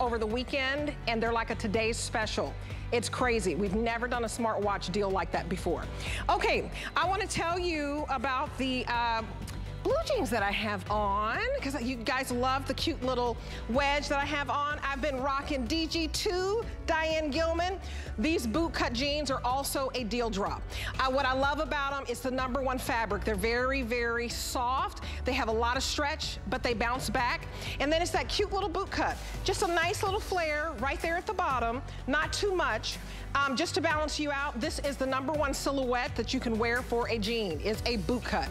over the weekend and they're like a today's special. It's crazy. We've never done a smartwatch deal like that before. Okay, I want to tell you about the uh, blue jeans that I have on because you guys love the cute little wedge that I have on. I've been rocking DG2, Diane Gilman. These boot cut jeans are also a deal drop. Uh, what I love about them is the number one fabric. They're very, very soft. They have a lot of stretch, but they bounce back. And then it's that cute little boot cut. Just a nice little flare right there at the bottom, not too much. Um, just to balance you out, this is the number one silhouette that you can wear for a jean, is a boot cut.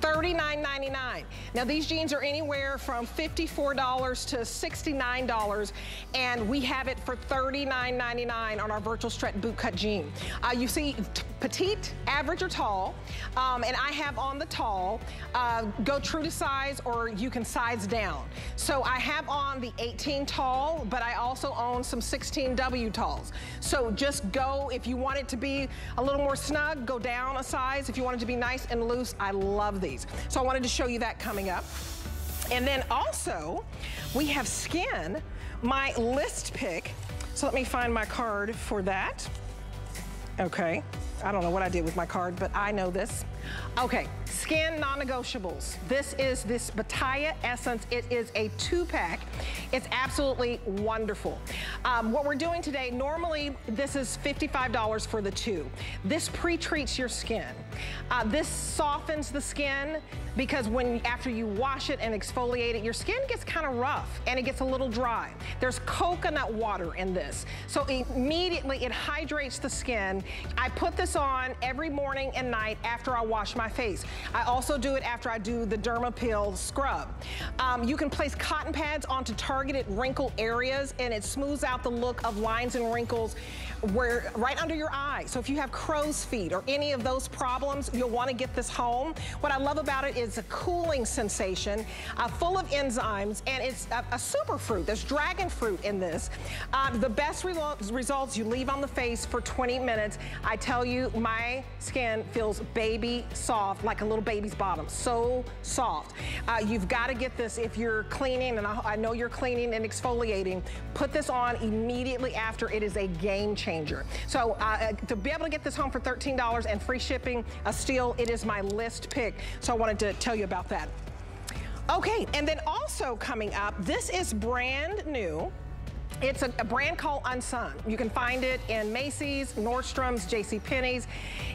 $39.99. Now these jeans are anywhere from $54 to $69, and we have it for $39.99 on our virtual stretch boot cut jean. Uh, you see petite, average, or tall, um, and I have on the tall. Uh, go true to size, or you can size down. So I have on the 18 tall, but I also own some 16W talls. So just go, if you want it to be a little more snug, go down a size. If you want it to be nice and loose, I love these. So I wanted to show you that coming up. And then also, we have skin, my list pick. So let me find my card for that. Okay, I don't know what I did with my card, but I know this. Okay, skin non-negotiables. This is this Bataya Essence. It is a two-pack. It's absolutely wonderful. Um, what we're doing today, normally this is $55 for the two. This pre-treats your skin. Uh, this softens the skin because when after you wash it and exfoliate it, your skin gets kind of rough and it gets a little dry. There's coconut water in this. So immediately it hydrates the skin. I put this on every morning and night after I wash my face. I also do it after I do the Dermapeel scrub. Um, you can place cotton pads onto targeted wrinkle areas and it smooths out the look of lines and wrinkles where right under your eye. So if you have crow's feet or any of those problems, you'll want to get this home. What I love about it is a cooling sensation, uh, full of enzymes, and it's a, a super fruit. There's dragon fruit in this. Uh, the best re results you leave on the face for 20 minutes. I tell you, my skin feels baby soft, like a little baby's bottom. So soft. Uh, you've got to get this if you're cleaning, and I, I know you're cleaning and exfoliating. Put this on immediately after. It is a game changer. So uh, to be able to get this home for $13 and free shipping, a steal, it is my list pick. So I wanted to tell you about that. Okay, and then also coming up, this is brand new. It's a, a, brand called Unsun. You can find it in Macy's, Nordstrom's, JCPenney's.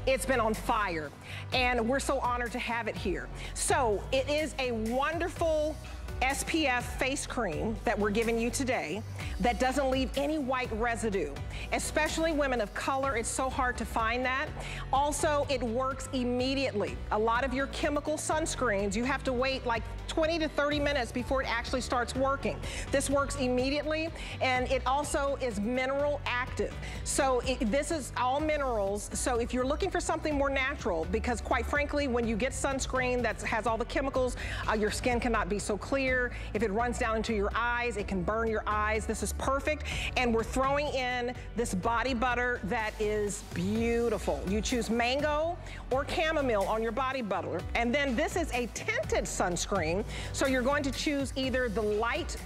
It's been on fire, and we're so honored to have it here. So it is a wonderful SPF face cream that we're giving you today that doesn't leave any white residue. Especially women of color, it's so hard to find that. Also, it works immediately. A lot of your chemical sunscreens, you have to wait like 20 to 30 minutes before it actually starts working. This works immediately, and it also is mineral active. So it, this is all minerals. So if you're looking for something more natural, because quite frankly, when you get sunscreen that has all the chemicals, uh, your skin cannot be so clear. If it runs down into your eyes, it can burn your eyes. This is perfect. And we're throwing in this body butter that is beautiful. You choose mango or chamomile on your body butter. And then this is a tinted sunscreen. So you're going to choose either the light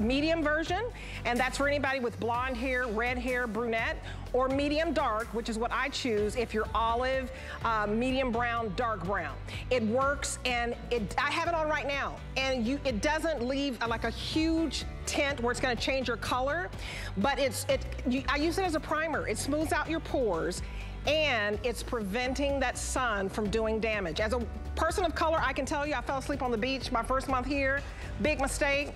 medium version, and that's for anybody with blonde hair, red hair, brunette, or medium dark, which is what I choose if you're olive, uh, medium brown, dark brown. It works, and it, I have it on right now, and you, it doesn't leave a, like a huge tint where it's gonna change your color, but it's, it, you, I use it as a primer. It smooths out your pores, and it's preventing that sun from doing damage. As a person of color, I can tell you I fell asleep on the beach my first month here. Big mistake.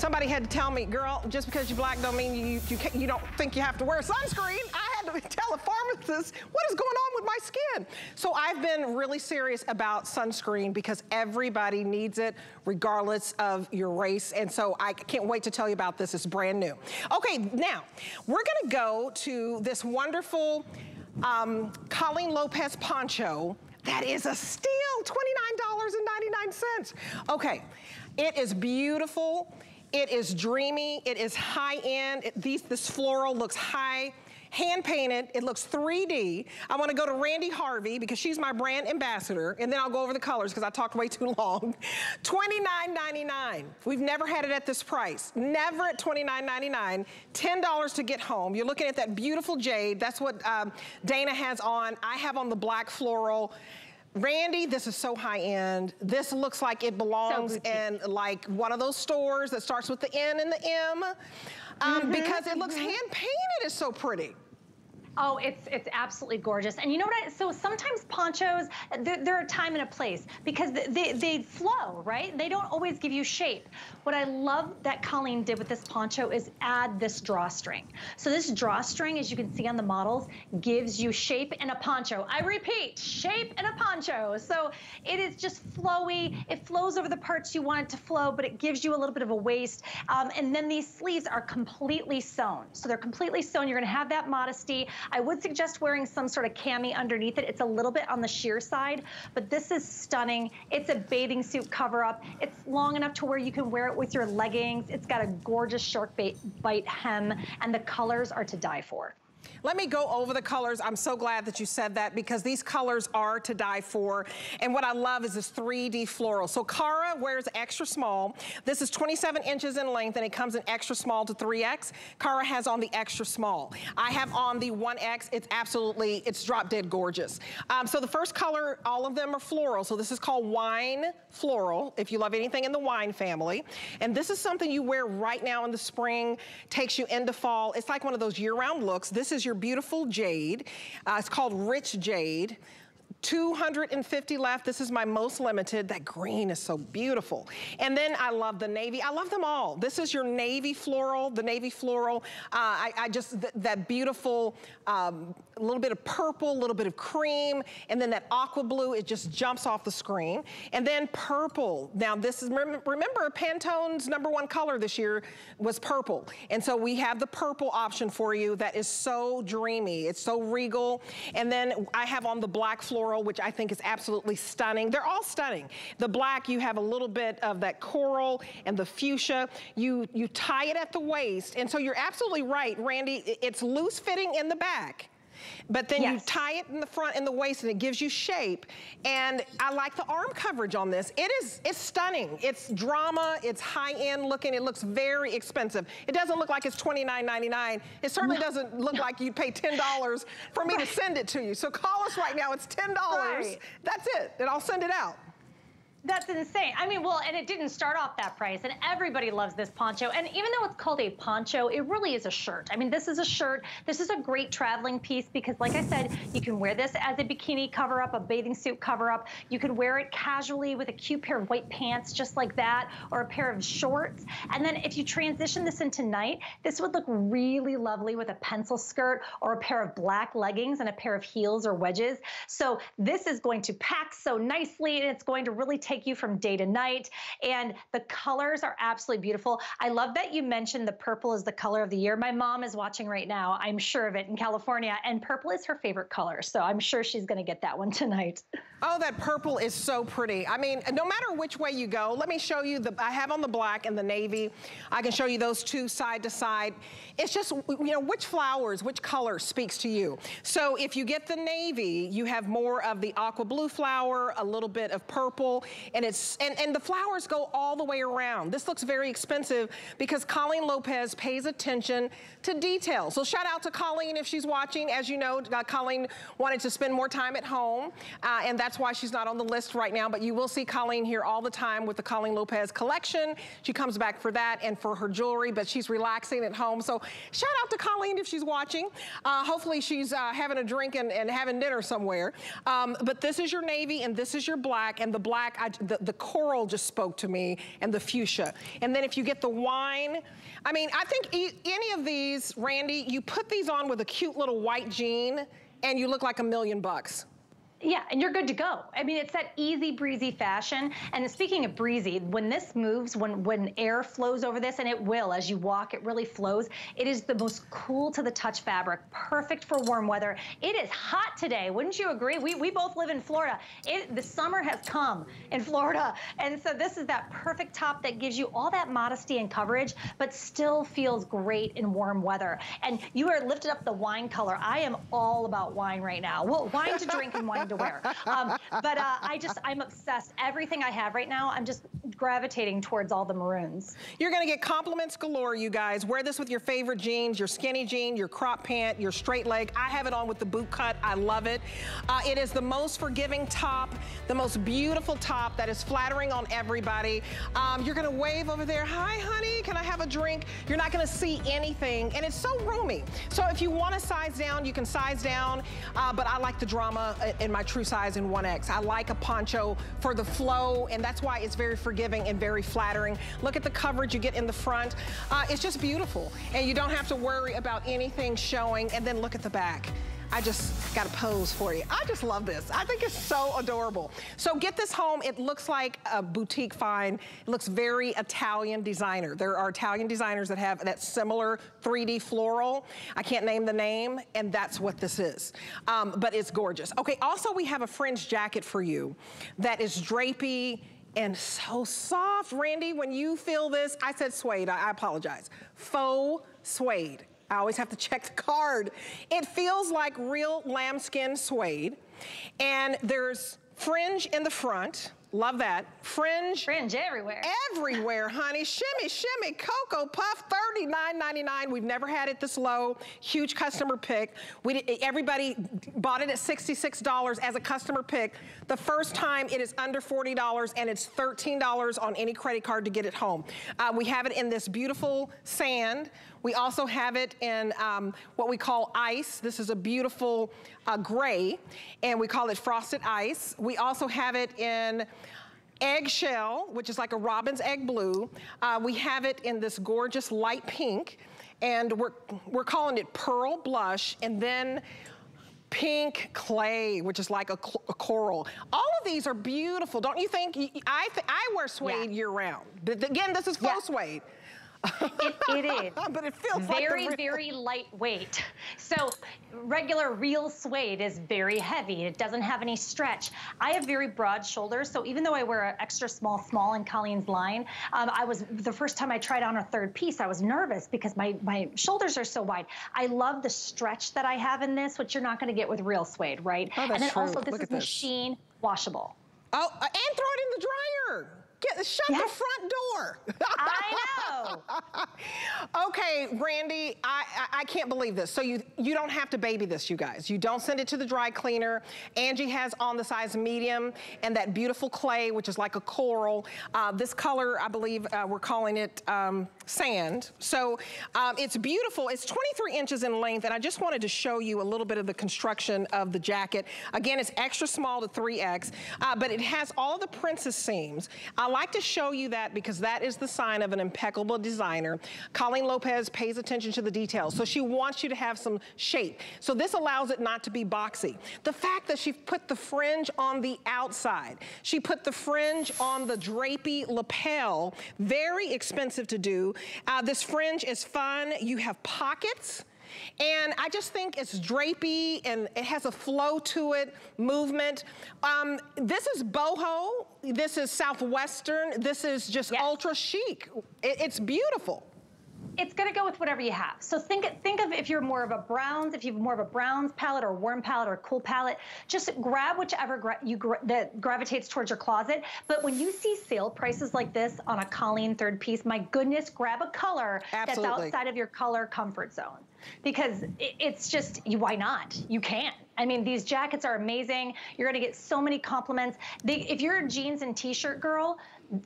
Somebody had to tell me, girl, just because you're black don't mean you, you, you don't think you have to wear sunscreen. I had to tell a pharmacist, what is going on with my skin? So I've been really serious about sunscreen because everybody needs it regardless of your race. And so I can't wait to tell you about this. It's brand new. Okay, now, we're gonna go to this wonderful um, Colleen Lopez poncho. That is a steal, $29.99. Okay, it is beautiful. It is dreamy, it is high end. These, this floral looks high hand painted. It looks 3D. I wanna go to Randy Harvey because she's my brand ambassador, and then I'll go over the colors because I talked way too long. $29.99. We've never had it at this price. Never at $29.99. $10 to get home. You're looking at that beautiful jade. That's what um, Dana has on. I have on the black floral. Randi, this is so high end. This looks like it belongs so in like one of those stores that starts with the N and the M um, mm -hmm, because it looks mm -hmm. hand painted. It's so pretty. Oh, it's it's absolutely gorgeous. And you know what? I, so sometimes ponchos, they're, they're, a time and a place because they, they flow, right? They don't always give you shape. What I love that Colleen did with this poncho is add this drawstring. So this drawstring, as you can see on the models, gives you shape in a poncho. I repeat, shape in a poncho. So it is just flowy. It flows over the parts you want it to flow, but it gives you a little bit of a waist. Um, and then these sleeves are completely sewn. So they're completely sewn. You're gonna have that modesty. I would suggest wearing some sort of cami underneath it. It's a little bit on the sheer side, but this is stunning. It's a bathing suit cover up. It's long enough to where you can wear it with your leggings. It's got a gorgeous shark bait, bite hem, and the colors are to die for. Let me go over the colors. I'm so glad that you said that because these colors are to die for. And what I love is this 3D floral. So Cara wears extra small. This is 27 inches in length and it comes in extra small to 3X. Cara has on the extra small. I have on the 1X. It's absolutely, it's drop dead gorgeous. Um, so the first color, all of them are floral. So this is called wine floral, if you love anything in the wine family. And this is something you wear right now in the spring, takes you into fall. It's like one of those year-round looks. This is your beautiful jade. Uh, it's called Rich Jade. 250 left. This is my most limited. That green is so beautiful. And then I love the navy. I love them all. This is your navy floral, the navy floral. Uh, I, I, just, th that beautiful, um, little bit of purple, little bit of cream, and then that aqua blue, it just jumps off the screen. And then purple. Now this is, remember Pantone's number one color this year was purple. And so we have the purple option for you that is so dreamy. It's so regal. And then I have on the black floral which I think is absolutely stunning. They're all stunning. The black, you have a little bit of that coral and the fuchsia. You, you tie it at the waist. And so you're absolutely right, Randy. It's loose fitting in the back but then yes. you tie it in the front and the waist and it gives you shape. And I like the arm coverage on this. It is, it's stunning. It's drama, it's high end looking, it looks very expensive. It doesn't look like it's $29.99. It certainly no. doesn't look no. like you'd pay $10 for me right. to send it to you. So call us right now, it's $10. Right. That's it, and I'll send it out. That's insane. I mean, well, and it didn't start off that price, and everybody loves this poncho. And even though it's called a poncho, it really is a shirt. I mean, this is a shirt. This is a great traveling piece because, like I said, you can wear this as a bikini cover-up, a bathing suit cover-up. You can wear it casually with a cute pair of white pants, just like that, or a pair of shorts. And then if you transition this into night, this would look really lovely with a pencil skirt or a pair of black leggings and a pair of heels or wedges. So this is going to pack so nicely, and it's going to really take you from day to night. And the colors are absolutely beautiful. I love that you mentioned the purple is the color of the year. My mom is watching right now, I'm sure of it, in California, and purple is her favorite color. So I'm sure she's gonna get that one tonight. Oh, that purple is so pretty. I mean, no matter which way you go, let me show you the, I have on the black and the navy. I can show you those two side to side. It's just, you know, which flowers, which color speaks to you. So if you get the navy, you have more of the aqua blue flower, a little bit of purple, and it's and, and the flowers go all the way around. This looks very expensive because Colleen Lopez pays attention to detail. So shout out to Colleen if she's watching. As you know, uh, Colleen wanted to spend more time at home, uh, and that's why she's not on the list right now, but you will see Colleen here all the time with the Colleen Lopez collection. She comes back for that and for her jewelry, but she's relaxing at home. So shout out to Colleen if she's watching. Uh, hopefully she's uh, having a drink and, and having dinner somewhere. Um, but this is your navy and this is your black, and the black, I, the, the coral just spoke to me and the fuchsia. And then if you get the wine, I mean, I think e any of these, Randy, you put these on with a cute little white jean and you look like a million bucks. Yeah, and you're good to go. I mean, it's that easy breezy fashion. And speaking of breezy, when this moves, when when air flows over this, and it will as you walk, it really flows. It is the most cool to the touch fabric, perfect for warm weather. It is hot today, wouldn't you agree? We we both live in Florida. It, the summer has come in Florida, and so this is that perfect top that gives you all that modesty and coverage, but still feels great in warm weather. And you are lifted up the wine color. I am all about wine right now. Well, wine to drink and wine to wear. Um, but uh, I just, I'm obsessed. Everything I have right now, I'm just gravitating towards all the maroons. You're gonna get compliments galore, you guys. Wear this with your favorite jeans, your skinny jean, your crop pant, your straight leg. I have it on with the boot cut. I love it. Uh, it is the most forgiving top, the most beautiful top that is flattering on everybody. Um, you're gonna wave over there. Hi, honey, can I have a drink? You're not gonna see anything, and it's so roomy. So if you wanna size down, you can size down, uh, but I like the drama in my true size in 1X. I like a poncho for the flow, and that's why it's very forgiving and very flattering. Look at the coverage you get in the front. Uh, it's just beautiful, and you don't have to worry about anything showing, and then look at the back. I just got a pose for you. I just love this. I think it's so adorable. So get this home. It looks like a boutique find. It looks very Italian designer. There are Italian designers that have that similar 3D floral. I can't name the name, and that's what this is. Um, but it's gorgeous. Okay, also we have a fringe jacket for you that is drapey and so soft. Randy, when you feel this, I said suede, I, I apologize. Faux suede. I always have to check the card. It feels like real lambskin suede. And there's fringe in the front. Love that. Fringe. Fringe everywhere. Everywhere, honey. Shimmy, shimmy, Cocoa Puff, $39.99. We've never had it this low. Huge customer pick. We did, everybody bought it at $66 as a customer pick. The first time it is under $40 and it's $13 on any credit card to get it home. Uh, we have it in this beautiful sand. We also have it in um, what we call ice. This is a beautiful uh, gray, and we call it frosted ice. We also have it in eggshell, which is like a robin's egg blue. Uh, we have it in this gorgeous light pink, and we're, we're calling it pearl blush, and then pink clay, which is like a, a, coral. All of these are beautiful, don't you think? I, th I wear suede yeah. year round. But again, this is faux yeah. suede it, it is. but it feels very, like very lightweight. So regular real suede is very heavy. It doesn't have any stretch. I have very broad shoulders, so even though I wear an extra small, small in Colleen's line, um, I was the first time I tried on a third piece, I was nervous because my my shoulders are so wide. I love the stretch that I have in this, which you're not going to get with real suede, right? Oh, that's and then true. also this Look is machine washable. Oh, uh, and throw it in the dryer. Get shut yes. the front door. I know. okay, Randy, I, I, I can't believe this. So you you don't have to baby this, you guys. You don't send it to the dry cleaner. Angie has on the size medium and that beautiful clay, which is like a coral. Uh, this color, I believe, uh, we're calling it um, sand. So um, it's beautiful. It's 23 inches in length, and I just wanted to show you a little bit of the construction of the jacket. Again, it's extra small to 3X, uh, but it has all the princess seams. I like to show you that because that is the sign of an impeccable designer. Colleen Lopez pays attention to the details. So she wants you to have some shape. So this allows it not to be boxy. The fact that she put the fringe on the outside, she put the fringe on the drapey lapel, very expensive to do. Uh, this fringe is fun. You have pockets. And I just think it's drapey and it has a flow to it, movement. Um, this is boho, this is Southwestern, this is just ultra chic. It, it's beautiful it's gonna go with whatever you have. So think think of if you're more of a browns, if you have more of a browns palette or warm palette or cool palette, just grab whichever gra you gra that gravitates towards your closet. But when you see sale prices like this on a Colleen third piece, my goodness, grab a color Absolutely. that's outside of your color comfort zone because it's just why not? You can. I mean, these jackets are amazing. You're gonna get so many compliments. They, if you're a jeans and t-shirt girl,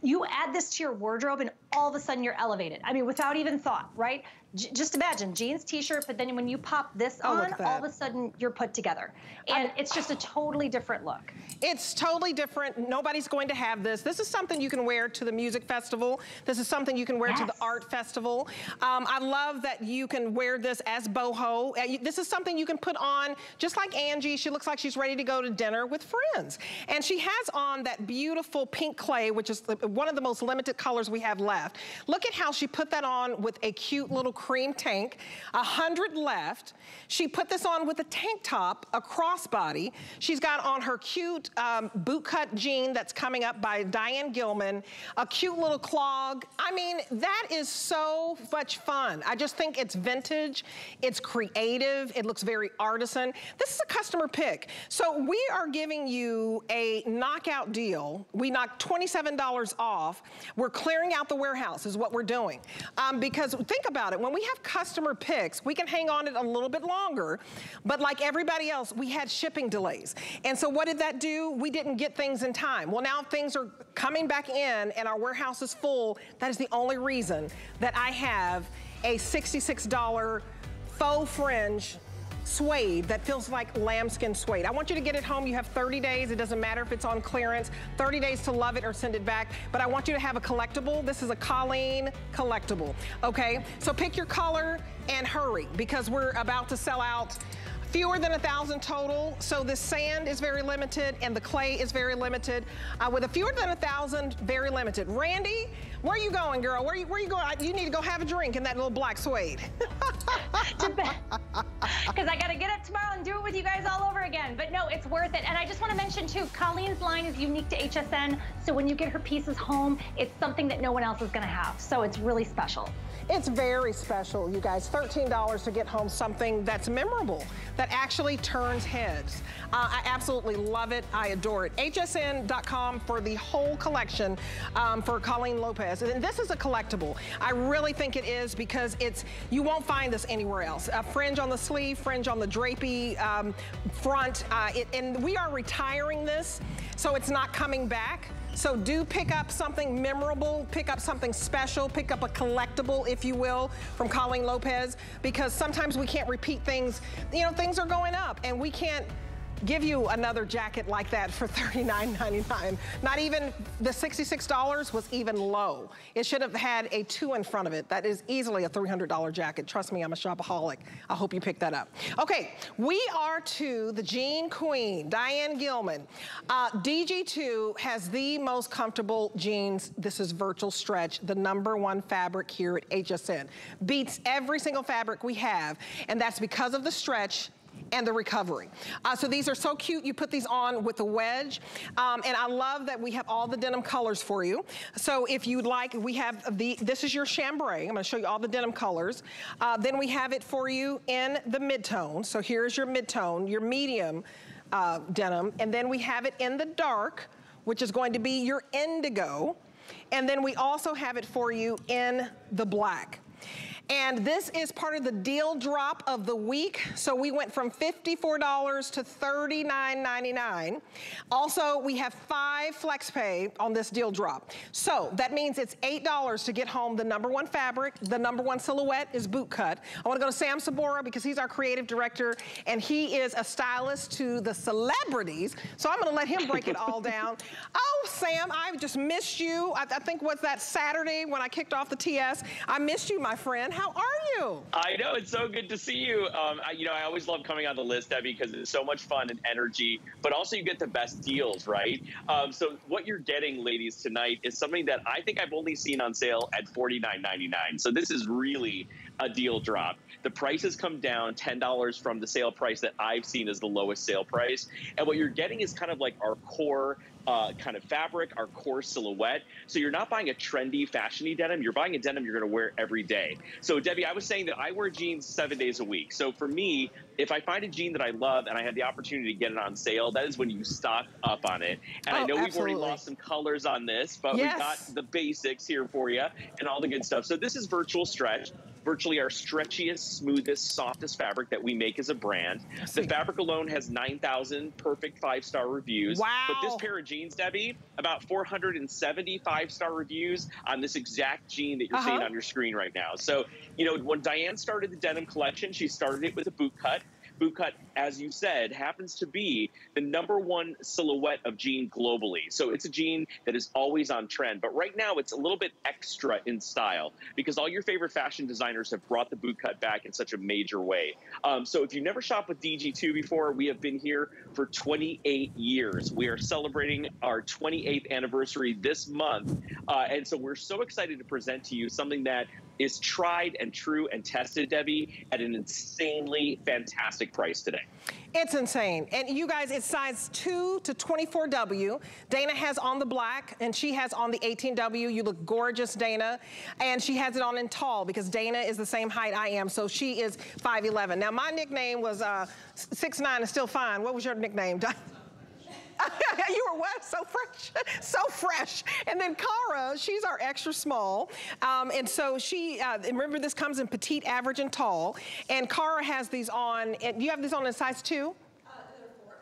you add this to your wardrobe and all of a sudden you're elevated. I mean, without even thought, right? J just imagine jeans, t-shirt, but then when you pop this oh, on, all of a sudden you're put together. And I, it's just a totally different look. It's totally different. Nobody's going to have this. This is something you can wear to the music festival. This is something you can wear yes. to the art festival. Um, I love that you can wear this as boho. Uh, this is something you can put on just like Angie. She looks like she's ready to go to dinner with friends. And she has on that beautiful pink clay, which is one of the most limited colors we have left. Look at how she put that on with a cute little cream tank, a hundred left. She put this on with a tank top, a crossbody. She's got on her cute um, bootcut jean that's coming up by Diane Gilman, a cute little clog. I mean, that is so much fun. I just think it's vintage, it's creative, it looks very artisan. This is a customer pick. So we are giving you a knockout deal. We knocked $27 off. We're clearing out the warehouse is what we're doing. Um, because think about it, when we have customer picks, we can hang on it a little bit longer, but like everybody else, we had shipping delays. And so what did that do? We didn't get things in time. Well, now things are coming back in and our warehouse is full. That is the only reason that I have a $66 faux fringe suede that feels like lambskin suede. I want you to get it home. You have 30 days. It doesn't matter if it's on clearance. 30 days to love it or send it back. But I want you to have a collectible. This is a Colleen collectible, okay? So pick your color and hurry because we're about to sell out fewer than a thousand total. So the sand is very limited and the clay is very limited. Uh, with a fewer than a thousand, very limited. Randy, where are you going, girl? Where you, where you going? You need to go have a drink in that little black suede. Because I got to get up tomorrow and do it with you guys all over again. But no, it's worth it. And I just want to mention, too, Colleen's line is unique to HSN. So when you get her pieces home, it's something that no one else is going to have. So it's really special. It's very special, you guys. $13 to get home something that's memorable, that actually turns heads. Uh, I absolutely love it. I adore it. HSN.com for the whole collection um, for Colleen Lopez. And this is a collectible. I really think it is because it's, you won't find this anywhere else. A fringe on the sleeve, fringe on the drapey um, front. Uh, it, and we are retiring this, so it's not coming back. So do pick up something memorable, pick up something special, pick up a collectible, if you will, from Colleen Lopez, because sometimes we can't repeat things. You know, things are going up and we can't give you another jacket like that for $39.99. Not even, the $66 was even low. It should have had a two in front of it. That is easily a $300 jacket. Trust me, I'm a shopaholic. I hope you picked that up. Okay, we are to the jean queen, Diane Gilman. Uh, DG2 has the most comfortable jeans. This is virtual stretch, the number one fabric here at HSN. Beats every single fabric we have, and that's because of the stretch and the recovery. Uh, so these are so cute. You put these on with a wedge. Um, and I love that we have all the denim colors for you. So if you'd like, we have the, this is your chambray. I'm gonna show you all the denim colors. Uh, then we have it for you in the mid-tone. So here's your mid-tone, your medium uh, denim. And then we have it in the dark, which is going to be your indigo. And then we also have it for you in the black. And this is part of the deal drop of the week. So we went from $54 to $39.99. Also, we have five flex pay on this deal drop. So that means it's $8 to get home the number one fabric. The number one silhouette is boot cut. I wanna go to Sam Sabora because he's our creative director and he is a stylist to the celebrities. So I'm gonna let him break it all down. Oh, Sam, I've just missed you. I, I think was that Saturday when I kicked off the TS. I missed you, my friend. How are you? I know it's so good to see you. Um, I, you know, I always love coming on the list, Debbie, because it's so much fun and energy. But also, you get the best deals, right? Um, so what you're getting, ladies, tonight is something that I think I've only seen on sale at $49.99. So this is really a deal drop. The price has come down $10 from the sale price that I've seen as the lowest sale price. And what you're getting is kind of like our core uh, kind of fabric, our core silhouette. So you're not buying a trendy, fashiony denim. You're buying a denim you're going to wear every day. So Debbie, I was saying that I wear jeans seven days a week. So for me, if I find a jean that I love and I have the opportunity to get it on sale, that is when you stock up on it. And oh, I know absolutely. we've already lost some colors on this, but yes. we got the basics here for you and all the good stuff. So this is virtual stretch virtually our stretchiest, smoothest, softest fabric that we make as a brand. The fabric alone has 9,000 perfect five-star reviews. Wow. But this pair of jeans jeans, Debbie, about 475 star reviews on this exact jean that you're uh -huh. seeing on your screen right now. So, you know, when Diane started the denim collection, she started it with a boot cut bootcut, as you said, happens to be the number one silhouette of jean globally. So it's a jean that is always on trend. But right now, it's a little bit extra in style because all your favorite fashion designers have brought the bootcut back in such a major way. Um, so if you've never shopped with DG2 before, we have been here for 28 years. We are celebrating our 28th anniversary this month. Uh, and so we're so excited to present to you something that is tried and true and tested, Debbie, at an insanely fantastic price today. It's insane. And you guys, it's size 2 to 24W. Dana has on the black, and she has on the 18W. You look gorgeous, Dana. And she has it on in tall, because Dana is the same height I am, so she is 5'11". Now, my nickname was uh, 6'9", is still fine. What was your nickname? you were what? So fresh, so fresh. And then Cara, she's our extra small. Um, and so she, uh, remember this comes in petite, average, and tall. And Cara has these on, and you have these on in size two?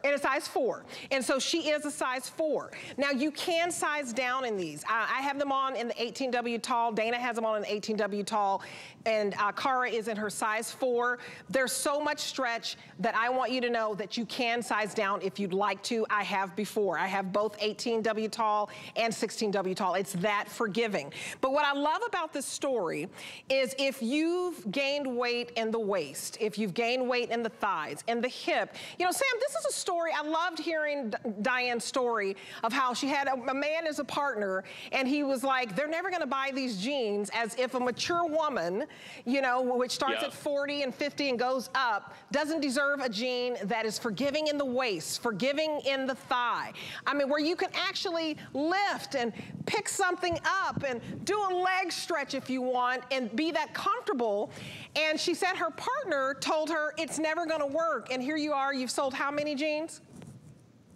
In a size four. And so she is a size four. Now you can size down in these. I, I have them on in the 18W tall. Dana has them on in the 18W tall. And uh, Cara is in her size four. There's so much stretch that I want you to know that you can size down if you'd like to. I have before. I have both 18W tall and 16W tall. It's that forgiving. But what I love about this story is if you've gained weight in the waist, if you've gained weight in the thighs, and the hip, you know, Sam, this is a story story, I loved hearing D Diane's story of how she had a, a man as a partner and he was like, they're never gonna buy these jeans as if a mature woman, you know, which starts yeah. at 40 and 50 and goes up, doesn't deserve a jean that is forgiving in the waist, forgiving in the thigh. I mean, where you can actually lift and pick something up and do a leg stretch if you want and be that comfortable. And she said her partner told her it's never gonna work. And here you are, you've sold how many jeans?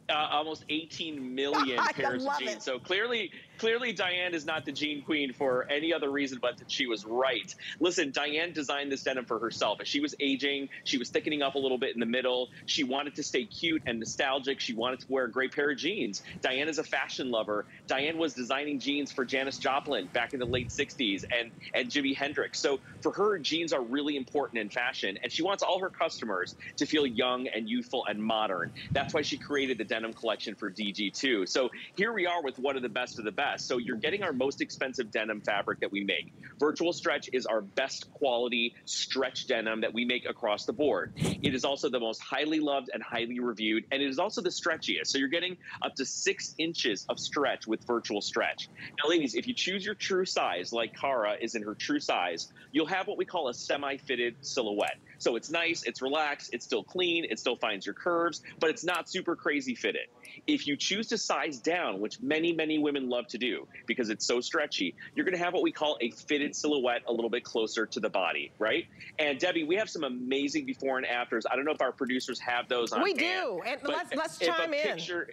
Uh, almost 18 million pairs of jeans. It. So clearly, Clearly, Diane is not the jean queen for any other reason but that she was right. Listen, Diane designed this denim for herself. As she was aging, she was thickening up a little bit in the middle. She wanted to stay cute and nostalgic. She wanted to wear a great pair of jeans. Diane is a fashion lover. Diane was designing jeans for Janis Joplin back in the late 60s and, and Jimi Hendrix. So for her, jeans are really important in fashion. And she wants all her customers to feel young and youthful and modern. That's why she created the denim collection for DG2. So here we are with one of the best of the best best. So you're getting our most expensive denim fabric that we make. Virtual Stretch is our best quality stretch denim that we make across the board. It is also the most highly loved and highly reviewed, and it is also the stretchiest. So you're getting up to six inches of stretch with Virtual Stretch. Now, ladies, if you choose your true size, like Cara is in her true size, you'll have what we call a semi-fitted silhouette. So it's nice, it's relaxed, it's still clean, it still finds your curves, but it's not super crazy fitted. If you choose to size down, which many, many women love to do because it's so stretchy, you're going to have what we call a fitted silhouette a little bit closer to the body, right? And Debbie, we have some amazing before and afters. I don't know if our producers have those on We hand, do. And let's, let's chime in. Picture,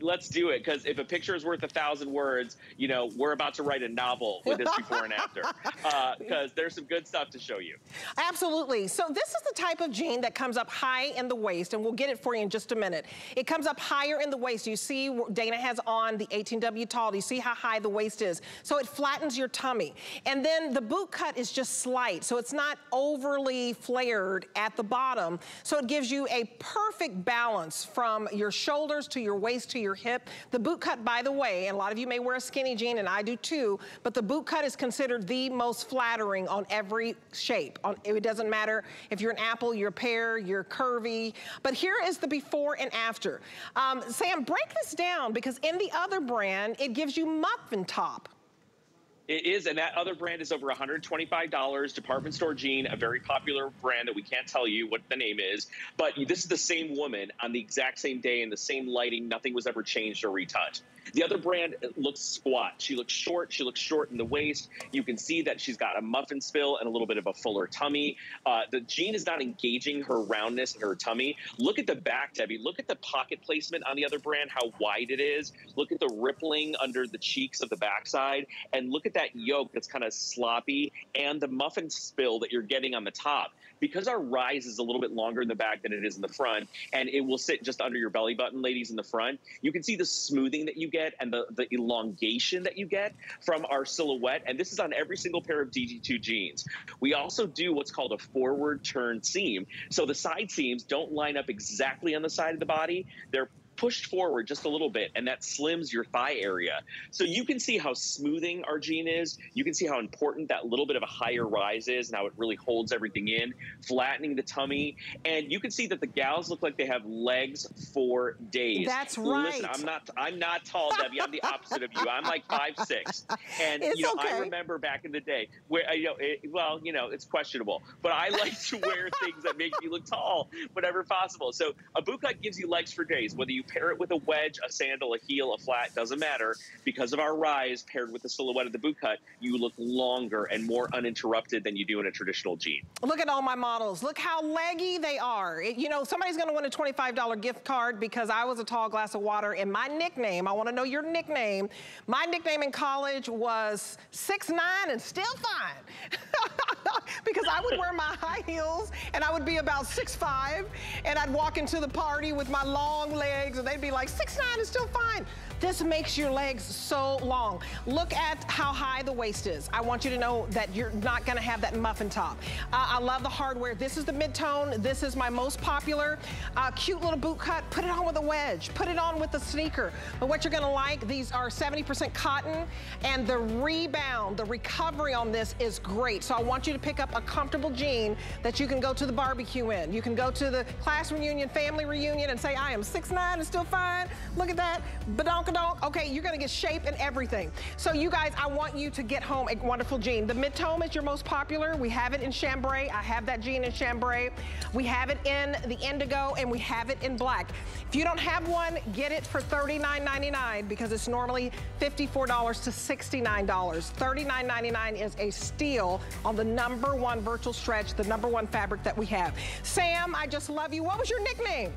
let's do it because if a picture is worth a thousand words, you know, we're about to write a novel with this before and after because uh, there's some good stuff to show you. Absolutely. So this is the type of jean that comes up high in the waist and we'll get it for you in just a minute. It comes up higher in the waist. You see what Dana has on the 18W tall. Do you see how high the waist is? So it flattens your tummy. And then the boot cut is just slight. So it's not overly flared at the bottom. So it gives you a perfect balance from your shoulders to your waist to your your hip. The boot cut, by the way, and a lot of you may wear a skinny jean, and I do too, but the boot cut is considered the most flattering on every shape. it doesn't matter if you're an apple, you're a pear, you're curvy. But here is the before and after. Um, Sam, break this down because in the other brand, it gives you muffin top. It is, and that other brand is over $125. Department store jean, a very popular brand that we can't tell you what the name is. But this is the same woman on the exact same day in the same lighting. Nothing was ever changed or retouched. The other brand looks squat. She looks short. She looks short in the waist. You can see that she's got a muffin spill and a little bit of a fuller tummy. Uh, the jean is not engaging her roundness and her tummy. Look at the back, Debbie. Look at the pocket placement on the other brand, how wide it is. Look at the rippling under the cheeks of the backside. And look at that yoke that's kind of sloppy and the muffin spill that you're getting on the top because our rise is a little bit longer in the back than it is in the front, and it will sit just under your belly button, ladies, in the front, you can see the smoothing that you get and the, the elongation that you get from our silhouette. And this is on every single pair of DG2 jeans. We also do what's called a forward turn seam. So the side seams don't line up exactly on the side of the body. They're pushed forward just a little bit, and that slims your thigh area. So you can see how smoothing our jean is. You can see how important that little bit of a higher rise is and how it really holds everything in, flattening the tummy. And you can see that the gals look like they have legs for days. That's right. Listen, I'm not I'm not tall, Debbie. I'm the opposite of you. I'm like five six. And it's you know, okay. I remember back in the day where uh, you know, it, well, you know, it's questionable, but I like to wear things that make me look tall whenever possible. So a boot cut gives you legs for days, whether you pair it with a wedge, a sandal, a heel, a flat, doesn't matter. Because of our rise paired with the silhouette of the boot cut, you look longer and more uninterrupted than you do in a traditional jean. Look at all my models. Look how leggy they are. It, you know, somebody's gonna win a $25 gift card because I was a tall glass of water and my nickname, I wanna know your nickname. My nickname in college was six nine and still fine. because I would wear my high heels and I would be about six five, and I'd walk into the party with my long legs and they'd be like, six nine is still fine. This makes your legs so long. Look at how high the waist is. I want you to know that you're not gonna have that muffin top. Uh, I love the hardware. This is the mid-tone. This is my most popular. Uh, cute little boot cut. Put it on with a wedge. Put it on with a sneaker. But what you're gonna like, these are 70% cotton and the rebound, the recovery on this is great. So I want you to pick up a comfortable jean that you can go to the barbecue in. You can go to the class reunion, family reunion and say, I am 6'9 and still fine. Look at that. Badonkadonk. Okay, you're gonna get shape and everything. So you guys, I want you to get home a wonderful jean. The mid-tone is your most popular. We have it in chambray. I have that jean in chambray. We have it in the indigo and we have it in black. If you don't have one, get it for $39.99 because it's normally $54 to $69. $39.99 is a steal on the number one virtual stretch, the number one fabric that we have. Sam, I just love you. What was your nickname?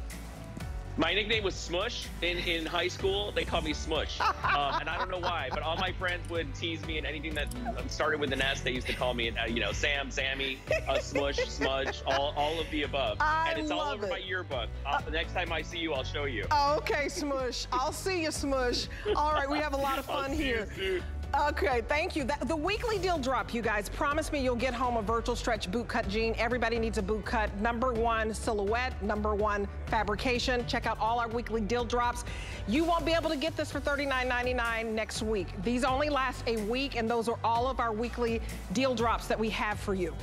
My nickname was Smush in, in high school. They called me Smush. Um, and I don't know why, but all my friends would tease me and anything that started with an S, they used to call me, uh, you know, Sam, Sammy, uh, Smush, Smudge, all, all of the above. I and it's all over it. my yearbook. Uh, the next time I see you, I'll show you. Oh, okay, Smush. I'll see you, Smush. All right, we have a lot of fun you here. soon. Okay, thank you. That, the weekly deal drop, you guys. Promise me you'll get home a virtual stretch boot cut jean. Everybody needs a boot cut. Number one silhouette, number one fabrication. Check out all our weekly deal drops. You won't be able to get this for $39.99 next week. These only last a week, and those are all of our weekly deal drops that we have for you.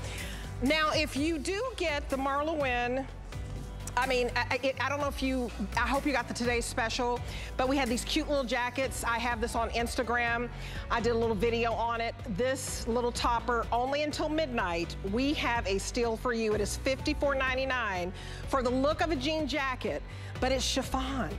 Now, if you do get the Marla Wynne I mean, I, I, don't know if you, I hope you got the today's special, but we had these cute little jackets. I have this on Instagram. I did a little video on it. This little topper, only until midnight, we have a steal for you. It is $54.99 for the look of a jean jacket, but it's chiffon.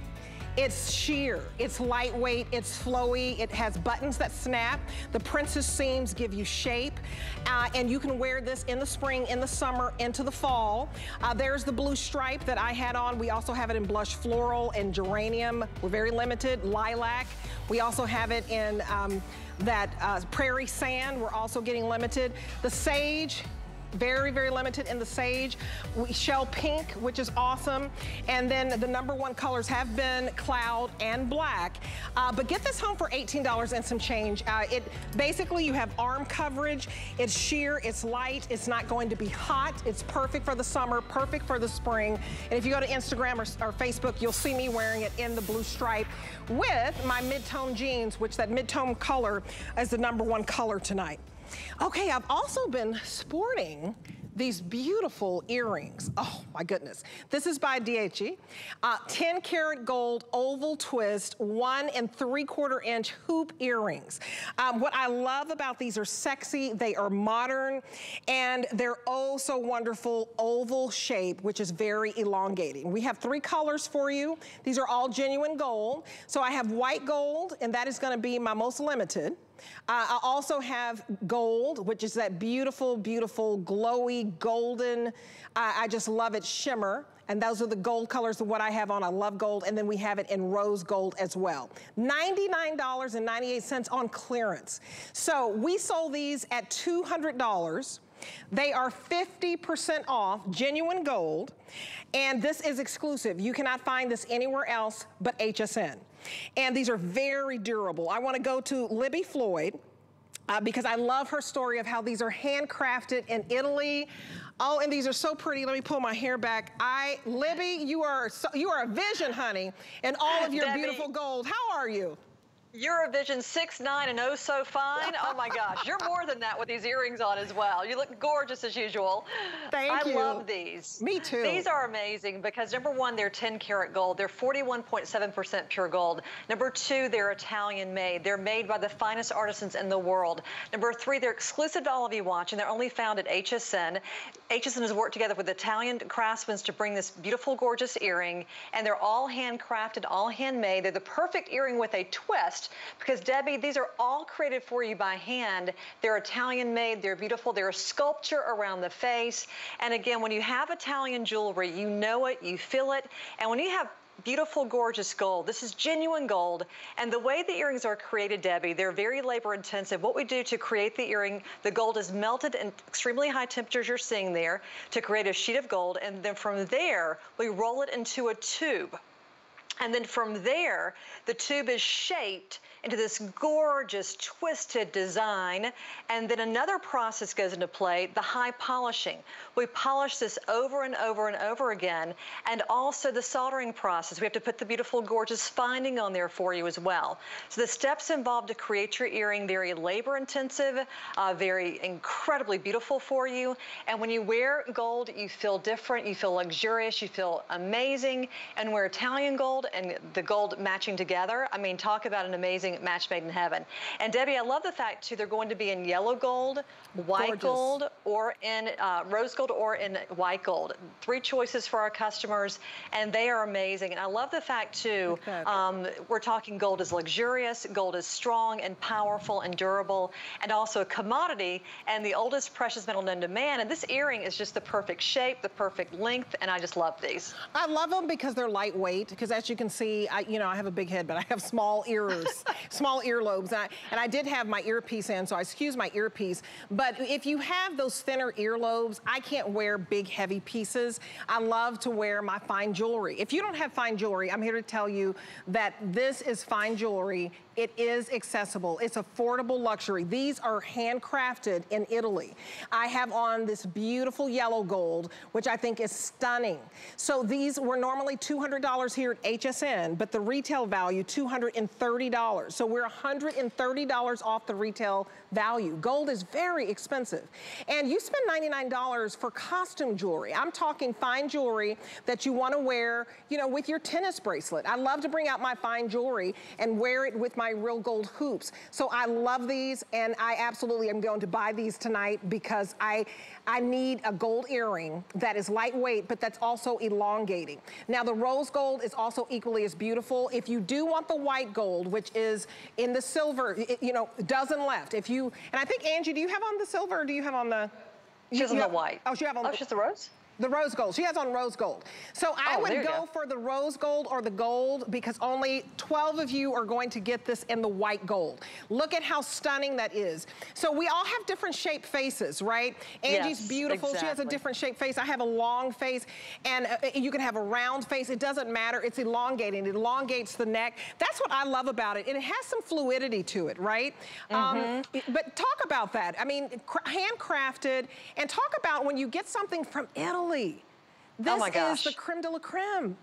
It's sheer, it's lightweight, it's flowy, it has buttons that snap. The princess seams give you shape, uh, and you can wear this in the spring, in the summer, into the fall. Uh, there's the blue stripe that I had on. We also have it in blush floral and geranium. We're very limited, lilac. We also have it in um, that uh, prairie sand. We're also getting limited. The sage, very, very limited in the sage. We shell pink, which is awesome. And then the number one colors have been cloud and black. Uh, but get this home for $18 and some change. Uh, it Basically, you have arm coverage. It's sheer, it's light, it's not going to be hot. It's perfect for the summer, perfect for the spring. And if you go to Instagram or, or Facebook, you'll see me wearing it in the blue stripe with my mid-tone jeans, which that mid-tone color is the number one color tonight. Okay, I've also been sporting these beautiful earrings. Oh my goodness. This is by DHE. Uh, 10 karat gold oval twist, one and three quarter inch hoop earrings. Um, what I love about these are sexy, they are modern, and they're oh so wonderful oval shape, which is very elongating. We have three colors for you. These are all genuine gold. So I have white gold, and that is gonna be my most limited. Uh, I also have gold, which is that beautiful, beautiful, glowy, golden, uh, I just love it, shimmer. And those are the gold colors of what I have on. I love gold. And then we have it in rose gold as well. $99.98 on clearance. So we sold these at $200. They are 50% off, genuine gold, and this is exclusive. You cannot find this anywhere else but HSN. And these are very durable. I wanna go to Libby Floyd, uh, because I love her story of how these are handcrafted in Italy. Oh, and these are so pretty. Let me pull my hair back. I, Libby, you are so, you are a vision, honey, and all of your Debbie. beautiful gold. How are you? Eurovision 6'9 and oh so fine. Oh my gosh, you're more than that with these earrings on as well. You look gorgeous as usual. Thank I you. I love these. Me too. These are amazing because number one, they're 10 karat gold. They're 41.7% pure gold. Number two, they're Italian made. They're made by the finest artisans in the world. Number three, they're exclusive to all of you watching. They're only found at HSN. HSN has worked together with Italian craftsmen to bring this beautiful, gorgeous earring. And they're all handcrafted, all handmade. They're the perfect earring with a twist because Debbie, these are all created for you by hand. They're Italian made, they're beautiful, they're a sculpture around the face. And again, when you have Italian jewelry, you know it, you feel it. And when you have beautiful, gorgeous gold. This is genuine gold. And the way the earrings are created, Debbie, they're very labor intensive. What we do to create the earring, the gold is melted in extremely high temperatures you're seeing there to create a sheet of gold. And then from there, we roll it into a tube. And then from there, the tube is shaped into this gorgeous twisted design. And then another process goes into play, the high polishing. We polish this over and over and over again. And also the soldering process. We have to put the beautiful, gorgeous finding on there for you as well. So the steps involved to create your earring, very labor intensive, uh, very incredibly beautiful for you. And when you wear gold, you feel different, you feel luxurious, you feel amazing. And wear Italian gold and the gold matching together. I mean, talk about an amazing match made in heaven. And Debbie, I love the fact too, they're going to be in yellow gold, white Gorgeous. gold, or in uh, rose gold or in white gold. Three choices for our customers, and they are amazing. And I love the fact too, um, we're talking gold is luxurious, gold is strong and powerful and durable, and also a commodity and the oldest precious metal known to man. And this earring is just the perfect shape, the perfect length, and I just love these. I love them because they're lightweight, because as you can see, I, you know, I have a big head, but I have small ears, small earlobes, and I, and I did have my earpiece in, so I excuse my earpiece. But if you have those thinner earlobes, I can't wear big, heavy pieces. I love to wear my fine jewelry. If you don't have fine jewelry, I'm here to tell you that this is fine jewelry. It is accessible. It's affordable luxury. These are handcrafted in Italy. I have on this beautiful yellow gold, which I think is stunning. So these were normally $200 here at But the retail value, $230. So we're $130 off the retail value. Gold is very expensive. And you spend $99 for costume jewelry. I'm talking fine jewelry that you wanna wear, you know, with your tennis bracelet. I love to bring out my fine jewelry and wear it with my real gold hoops. So I love these and I absolutely am going to buy these tonight because I, I need a gold earring that is lightweight, but that's also elongating. Now the rose gold is also equally as beautiful. If you do want the white gold, which is in the silver, it, you know, dozen left. If you, and I think Angie, do you have on the silver or do you have on the? She's you, on you the have- white. Oh, she have on Oh, the, she's the rose? The rose gold. She has on rose gold. So I Oh, would go, go. for the rose gold or the gold because only 12 of you are going to get this in the white gold. Look at how stunning that is. So we all have different shaped faces, right? Angie's Yes, beautiful. She has a different shaped face. I have a long face and uh, you can have a round face. It doesn't matter. It's elongating. It elongates the neck. That's what I love about it. And it has some fluidity to it, right? Um, Mm-hmm. but talk about that. I mean, handcrafted and talk about when you get something from Italy. Oh this Oh my is gosh. the creme de la creme.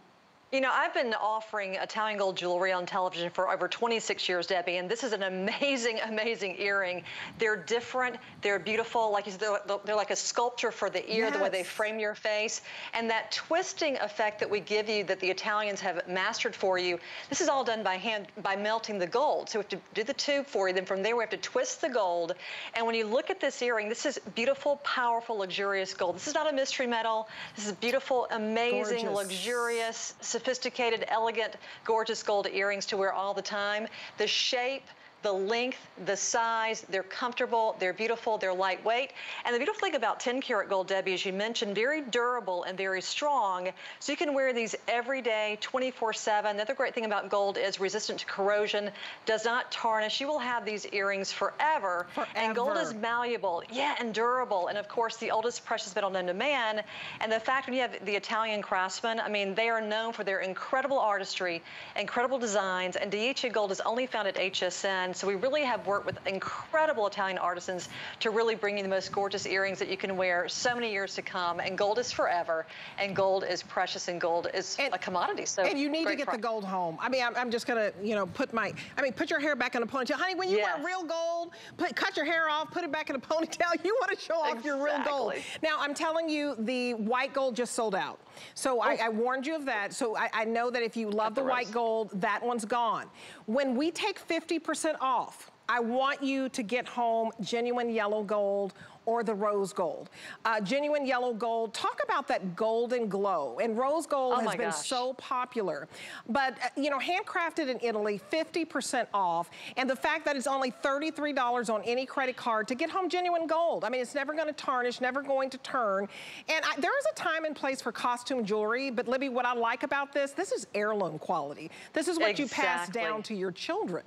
You know, I've been offering Italian gold jewelry on television for over 26 years, Debbie, and this is an amazing, amazing earring. They're different. They're beautiful. Like you said, they're, they're like a sculpture for the ear, yes. the way they frame your face. And that twisting effect that we give you that the Italians have mastered for you, this is all done by hand, by melting the gold. So we have to do the tube for you. Then from there, we have to twist the gold. And when you look at this earring, this is beautiful, powerful, luxurious gold. This is not a mystery metal. This is beautiful, amazing, Gorgeous. luxurious, sophisticated, elegant, gorgeous gold earrings to wear all the time. The shape, the length, the size, they're comfortable, they're beautiful, they're lightweight. And the beautiful thing about 10 karat gold, Debbie, as you mentioned, very durable and very strong. So you can wear these every day, 24 seven. The other great thing about gold is resistant to corrosion, does not tarnish. You will have these earrings forever. forever. And gold is malleable, yeah, and durable. And of course, the oldest precious metal known to man. And the fact when you have the Italian craftsmen, I mean, they are known for their incredible artistry, incredible designs. And Dieci Gold is only found at HSN. So we really have worked with incredible Italian artisans to really bring you the most gorgeous earrings that you can wear so many years to come. And gold is forever, and gold is precious, and gold is and, a commodity. So and you need to get the gold home. I mean, I'm, I'm, just gonna, you know, put my, I mean, put your hair back in a ponytail, honey. When you yes. wear real gold, put, cut your hair off, put it back in a ponytail. You want to show off exactly. your real gold. Now, I'm telling you, the white gold just sold out. So I, oh. I, warned you of that. So I, I know that if you love the, the white gold, that one's gone. When we take 50% off, I want you to get home genuine yellow gold or the rose gold. Uh, genuine yellow gold, talk about that golden glow. And rose gold oh has been gosh. so popular. But, uh, you know, handcrafted in Italy, 50% off. And the fact that it's only $33 on any credit card to get home genuine gold. I mean, it's never gonna tarnish, never going to turn. And I, there is a time and place for costume jewelry, but Libby, what I like about this, this is heirloom quality. This is what exactly. you pass down to your children.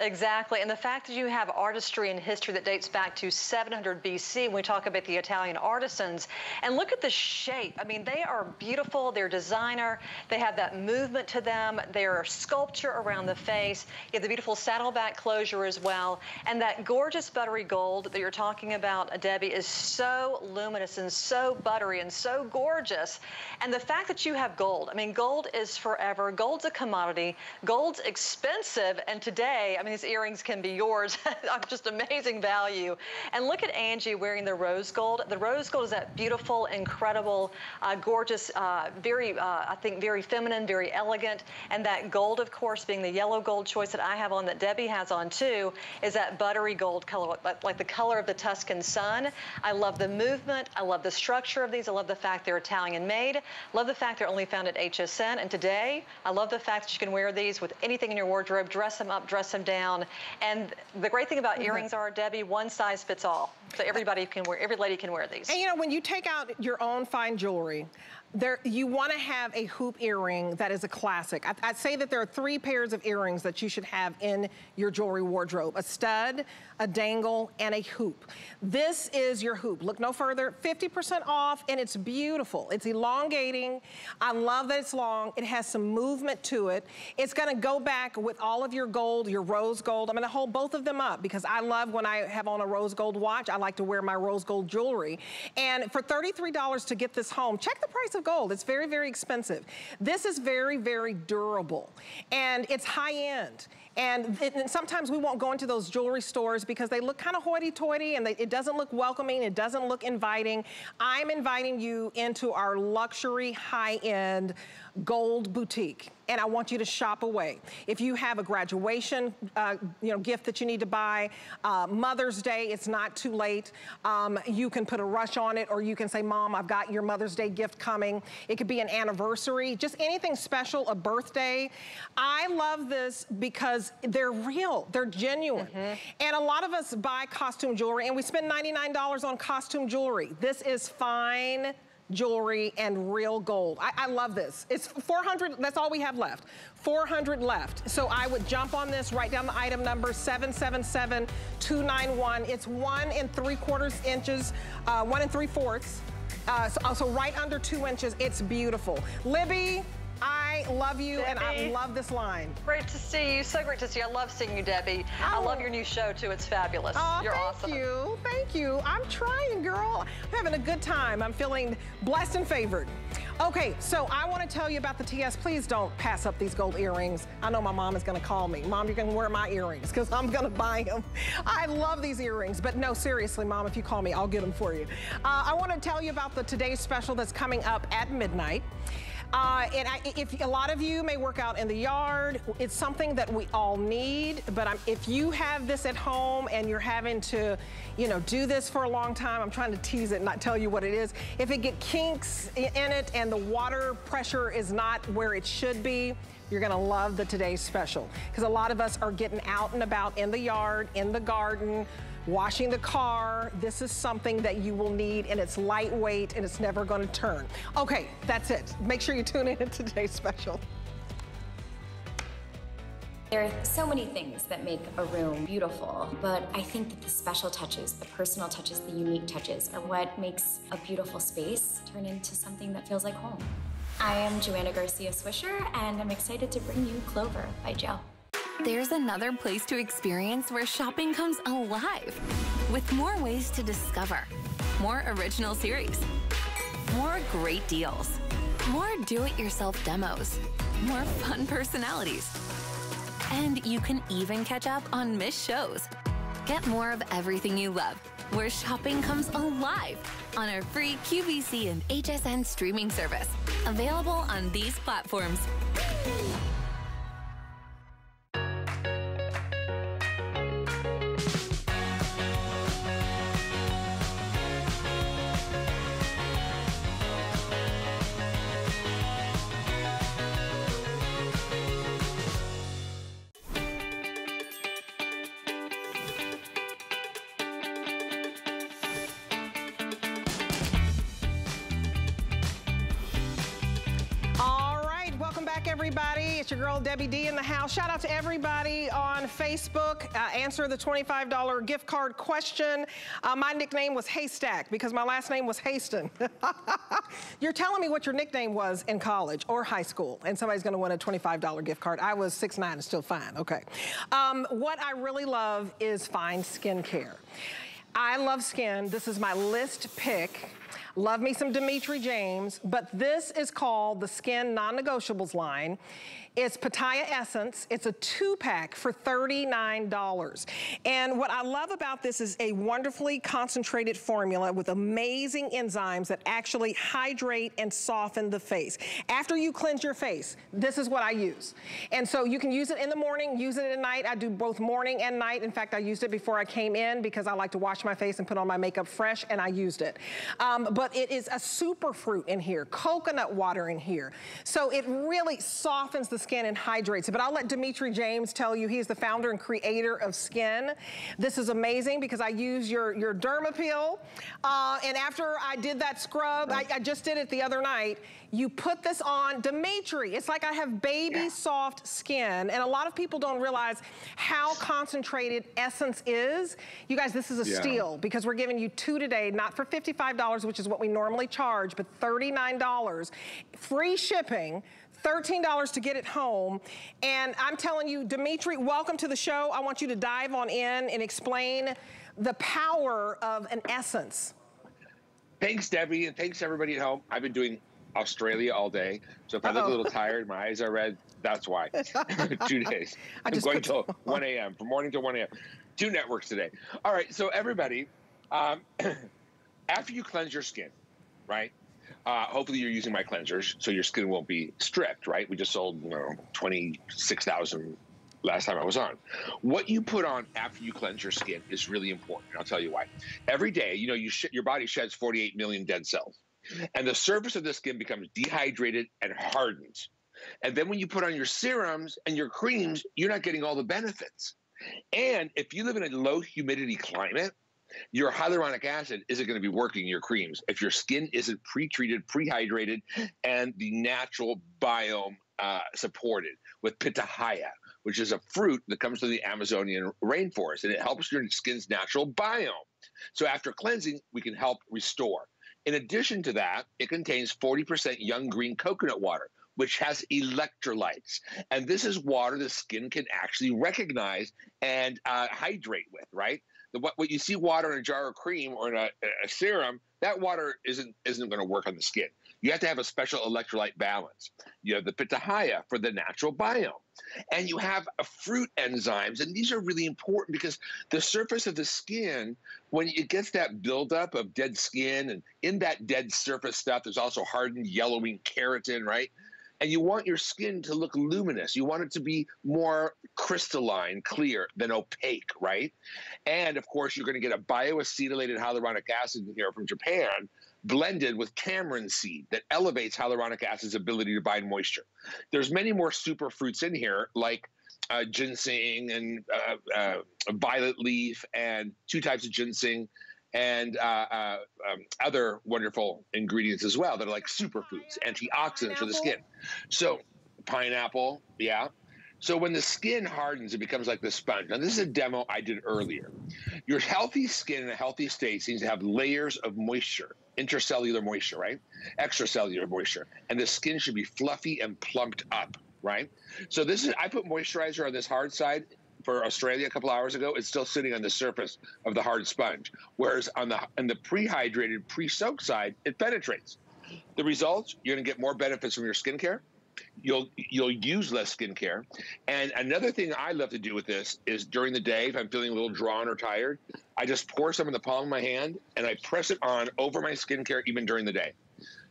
Exactly. And the fact that you have artistry and history that dates back to 700 BC when we talk about the Italian artisans. And look at the shape. I mean, they are beautiful. They're designer. They have that movement to them. They're sculpture around the face. You have the beautiful saddleback closure as well. And that gorgeous buttery gold that you're talking about, Debbie, is so luminous and so buttery and so gorgeous. And the fact that you have gold, I mean, gold is forever. Gold's a commodity. Gold's expensive. And today, mean, these earrings can be yours. Just amazing value. And look at Angie wearing the rose gold. The rose gold is that beautiful, incredible, uh, gorgeous, uh, very, uh, I think, very feminine, very elegant. And that gold, of course, being the yellow gold choice that I have on, that Debbie has on too, is that buttery gold color, like the color of the Tuscan sun. I love the movement. I love the structure of these. I love the fact they're Italian made. Love the fact they're only found at HSN. And today, I love the fact that you can wear these with anything in your wardrobe, dress them up, dress them down down. And the great thing about mm -hmm. earrings are, Debbie, one size fits all. So everybody can wear, every lady can wear these. And you know, when you take out your own fine jewelry, there, you want to have a hoop earring that is a classic. I, would say that there are three pairs of earrings that you should have in your jewelry wardrobe. A stud, a dangle, and a hoop. This is your hoop. Look no further, 50% off, and it's beautiful. It's elongating. I love that it's long. It has some movement to it. It's gonna go back with all of your gold, your rose gold. I'm gonna hold both of them up because I love when I have on a rose gold watch, I like to wear my rose gold jewelry. And for $33 to get this home, check the price of gold. It's very, very expensive. This is very, very durable, and it's high end. And, it, and, sometimes we won't go into those jewelry stores because they look kind of hoity-toity and they, it doesn't look welcoming, it doesn't look inviting. I'm inviting you into our luxury high-end gold boutique and I want you to shop away. If you have a graduation, uh, you know, gift that you need to buy, uh, Mother's Day, it's not too late. Um, you can put a rush on it or you can say, Mom, I've got your Mother's Day gift coming. It could be an anniversary, just anything special, a birthday. I love this because they're real, they're genuine. Mm -hmm. And a lot of us buy costume jewelry and we spend $99 on costume jewelry. This is fine jewelry, and real gold. I, I, love this. It's 400, that's all we have left. 400 left. So I would jump on this, write down the item number 777291. It's one and three quarters inches, uh, one and three fourths. Uh, so, so right under two inches. It's beautiful. Libby, I love you Debbie. and I love this line. Great to see you. So great to see you. I love seeing you, Debbie. Oh. I love your new show too. It's fabulous. Oh, You're thank awesome. you. Thank you. I'm trying, girl. I'm having a good time. I'm feeling blessed and favored. Okay, so I want to tell you about the TS. Please don't pass up these gold earrings. I know my mom is going to call me. Mom, you're going to wear my earrings because I'm going to buy them. I love these earrings, but no, seriously, Mom, if you call me, I'll get them for you. Uh, I want to tell you about the today's special that's coming up at midnight. Uh, and I, if a lot of you may work out in the yard, it's something that we all need. But I'm, if you have this at home and you're having to, you know, do this for a long time, I'm trying to tease it and not tell you what it is. If it get kinks in it and the water pressure is not where it should be, you're gonna love the today's special because a lot of us are getting out and about in the yard, in the garden, washing the car. This is something that you will need and it's lightweight and it's never gonna turn. Okay, that's it. Make sure you tune in to today's special. There are so many things that make a room beautiful, but I think that the special touches, the personal touches, the unique touches are what makes a beautiful space turn into something that feels like home. I am Joanna Garcia Swisher, and I'm excited to bring you Clover by Jo. There's another place to experience where shopping comes alive with more ways to discover, more original series, more great deals, more do it yourself demos, more fun personalities. And you can even catch up on missed shows. Get more of everything you love where shopping comes alive on our free QVC and HSN streaming service. Available on these platforms. It's your girl Debbie D in the house. Shout out to everybody on Facebook. Uh, answer the $25 gift card question. Uh, my nickname was Haystack because my last name was Haston. You're telling me what your nickname was in college or high school, and somebody's gonna win a $25 gift card. I was 6'9", and still fine, okay. Um, what I really love is fine skincare. I love skin. This is my list pick. Love me some Dimitri James, but this is called the Skin Non-Negotiables line. It's Pitaya Essence. It's a two pack for $39. And what I love about this is a wonderfully concentrated formula with amazing enzymes that actually hydrate and soften the face. After you cleanse your face, this is what I use. And so you can use it in the morning, use it at night. I do both morning and night. In fact, I used it before I came in because I like to wash my face and put on my makeup fresh and I used it. Um, but it is a super fruit in here, coconut water in here. So it really softens the skin and hydrates it. But I'll let Dimitri James tell you, he's the founder and creator of Skin. This is amazing because I use your, your Dermapeel. Uh, and after I did that scrub, I, I, just did it the other night, you put this on, Dimitri, it's like I have baby yeah. soft skin. And a lot of people don't realize how concentrated Essence is. You guys, this is a yeah. steal because we're giving you two today, not for $55, which is what we normally charge, but $39. Free shipping. $13 to get it home. And I'm telling you, Dimitri, welcome to the show. I want you to dive on in and explain the power of an essence. Thanks, Debbie, and thanks everybody at home. I've been doing Australia all day, so if uh -oh. I look a little tired, my eyes are red, that's why. Two days. I am going till 1 a.m., from morning to 1 a.m. Two networks today. All right, so everybody, um, after you cleanse your skin, right, uh, hopefully you're using my cleansers, so your skin won't be stripped, right? We just sold, you know, 26,000 last time I was on. What you put on after you cleanse your skin is really important. I'll tell you why. Every day, you know, you sh- your body sheds 48 million dead cells, and the surface of the skin becomes dehydrated and hardened. And then when you put on your serums and your creams, you're not getting all the benefits. And if you live in a low humidity climate, your hyaluronic acid isn't going to be working in your creams if your skin isn't pre-treated, pre-hydrated, and the natural biome uh, supported with pitahaya, which is a fruit that comes from the Amazonian rainforest, and it helps your skin's natural biome. So after cleansing, we can help restore. In addition to that, it contains 40% young green coconut water, which has electrolytes. And this is water the skin can actually recognize and uh, hydrate with, right? What, what you see water in a jar of cream or in a, a serum, that water isn't isn't going to work on the skin. You have to have a special electrolyte balance. You have the pitahaya for the natural biome, and you have a fruit enzymes, and these are really important because the surface of the skin, when it gets that buildup of dead skin, and in that dead surface stuff, there's also hardened yellowing keratin, right? And you want your skin to look luminous. You want it to be more crystalline, clear than opaque, right? And of course, you're going to get a bioacetylated hyaluronic acid here from Japan blended with tamarind seed that elevates hyaluronic acid's ability to bind moisture. There's many more super fruits in here, like uh, ginseng and uh, uh, violet leaf, and two types of ginseng and uh, uh, um, other wonderful ingredients as well that are like superfoods, antioxidants for the skin. So, pineapple, yeah. So when the skin hardens, it becomes like the sponge. Now, this is a demo I did earlier. Your healthy skin in a healthy state seems to have layers of moisture, intercellular moisture, right? Extracellular moisture. And the skin should be fluffy and plumped up, right? So this is, I put moisturizer on this hard side for Australia a couple hours ago, it's still sitting on the surface of the hard sponge. Whereas on the on the pre-hydrated, pre-soaked side, it penetrates. The results, you're going to get more benefits from your skincare. You'll you'll use less skincare. And another thing I love to do with this is during the day, if I'm feeling a little drawn or tired, I just pour some in the palm of my hand and I press it on over my skincare even during the day.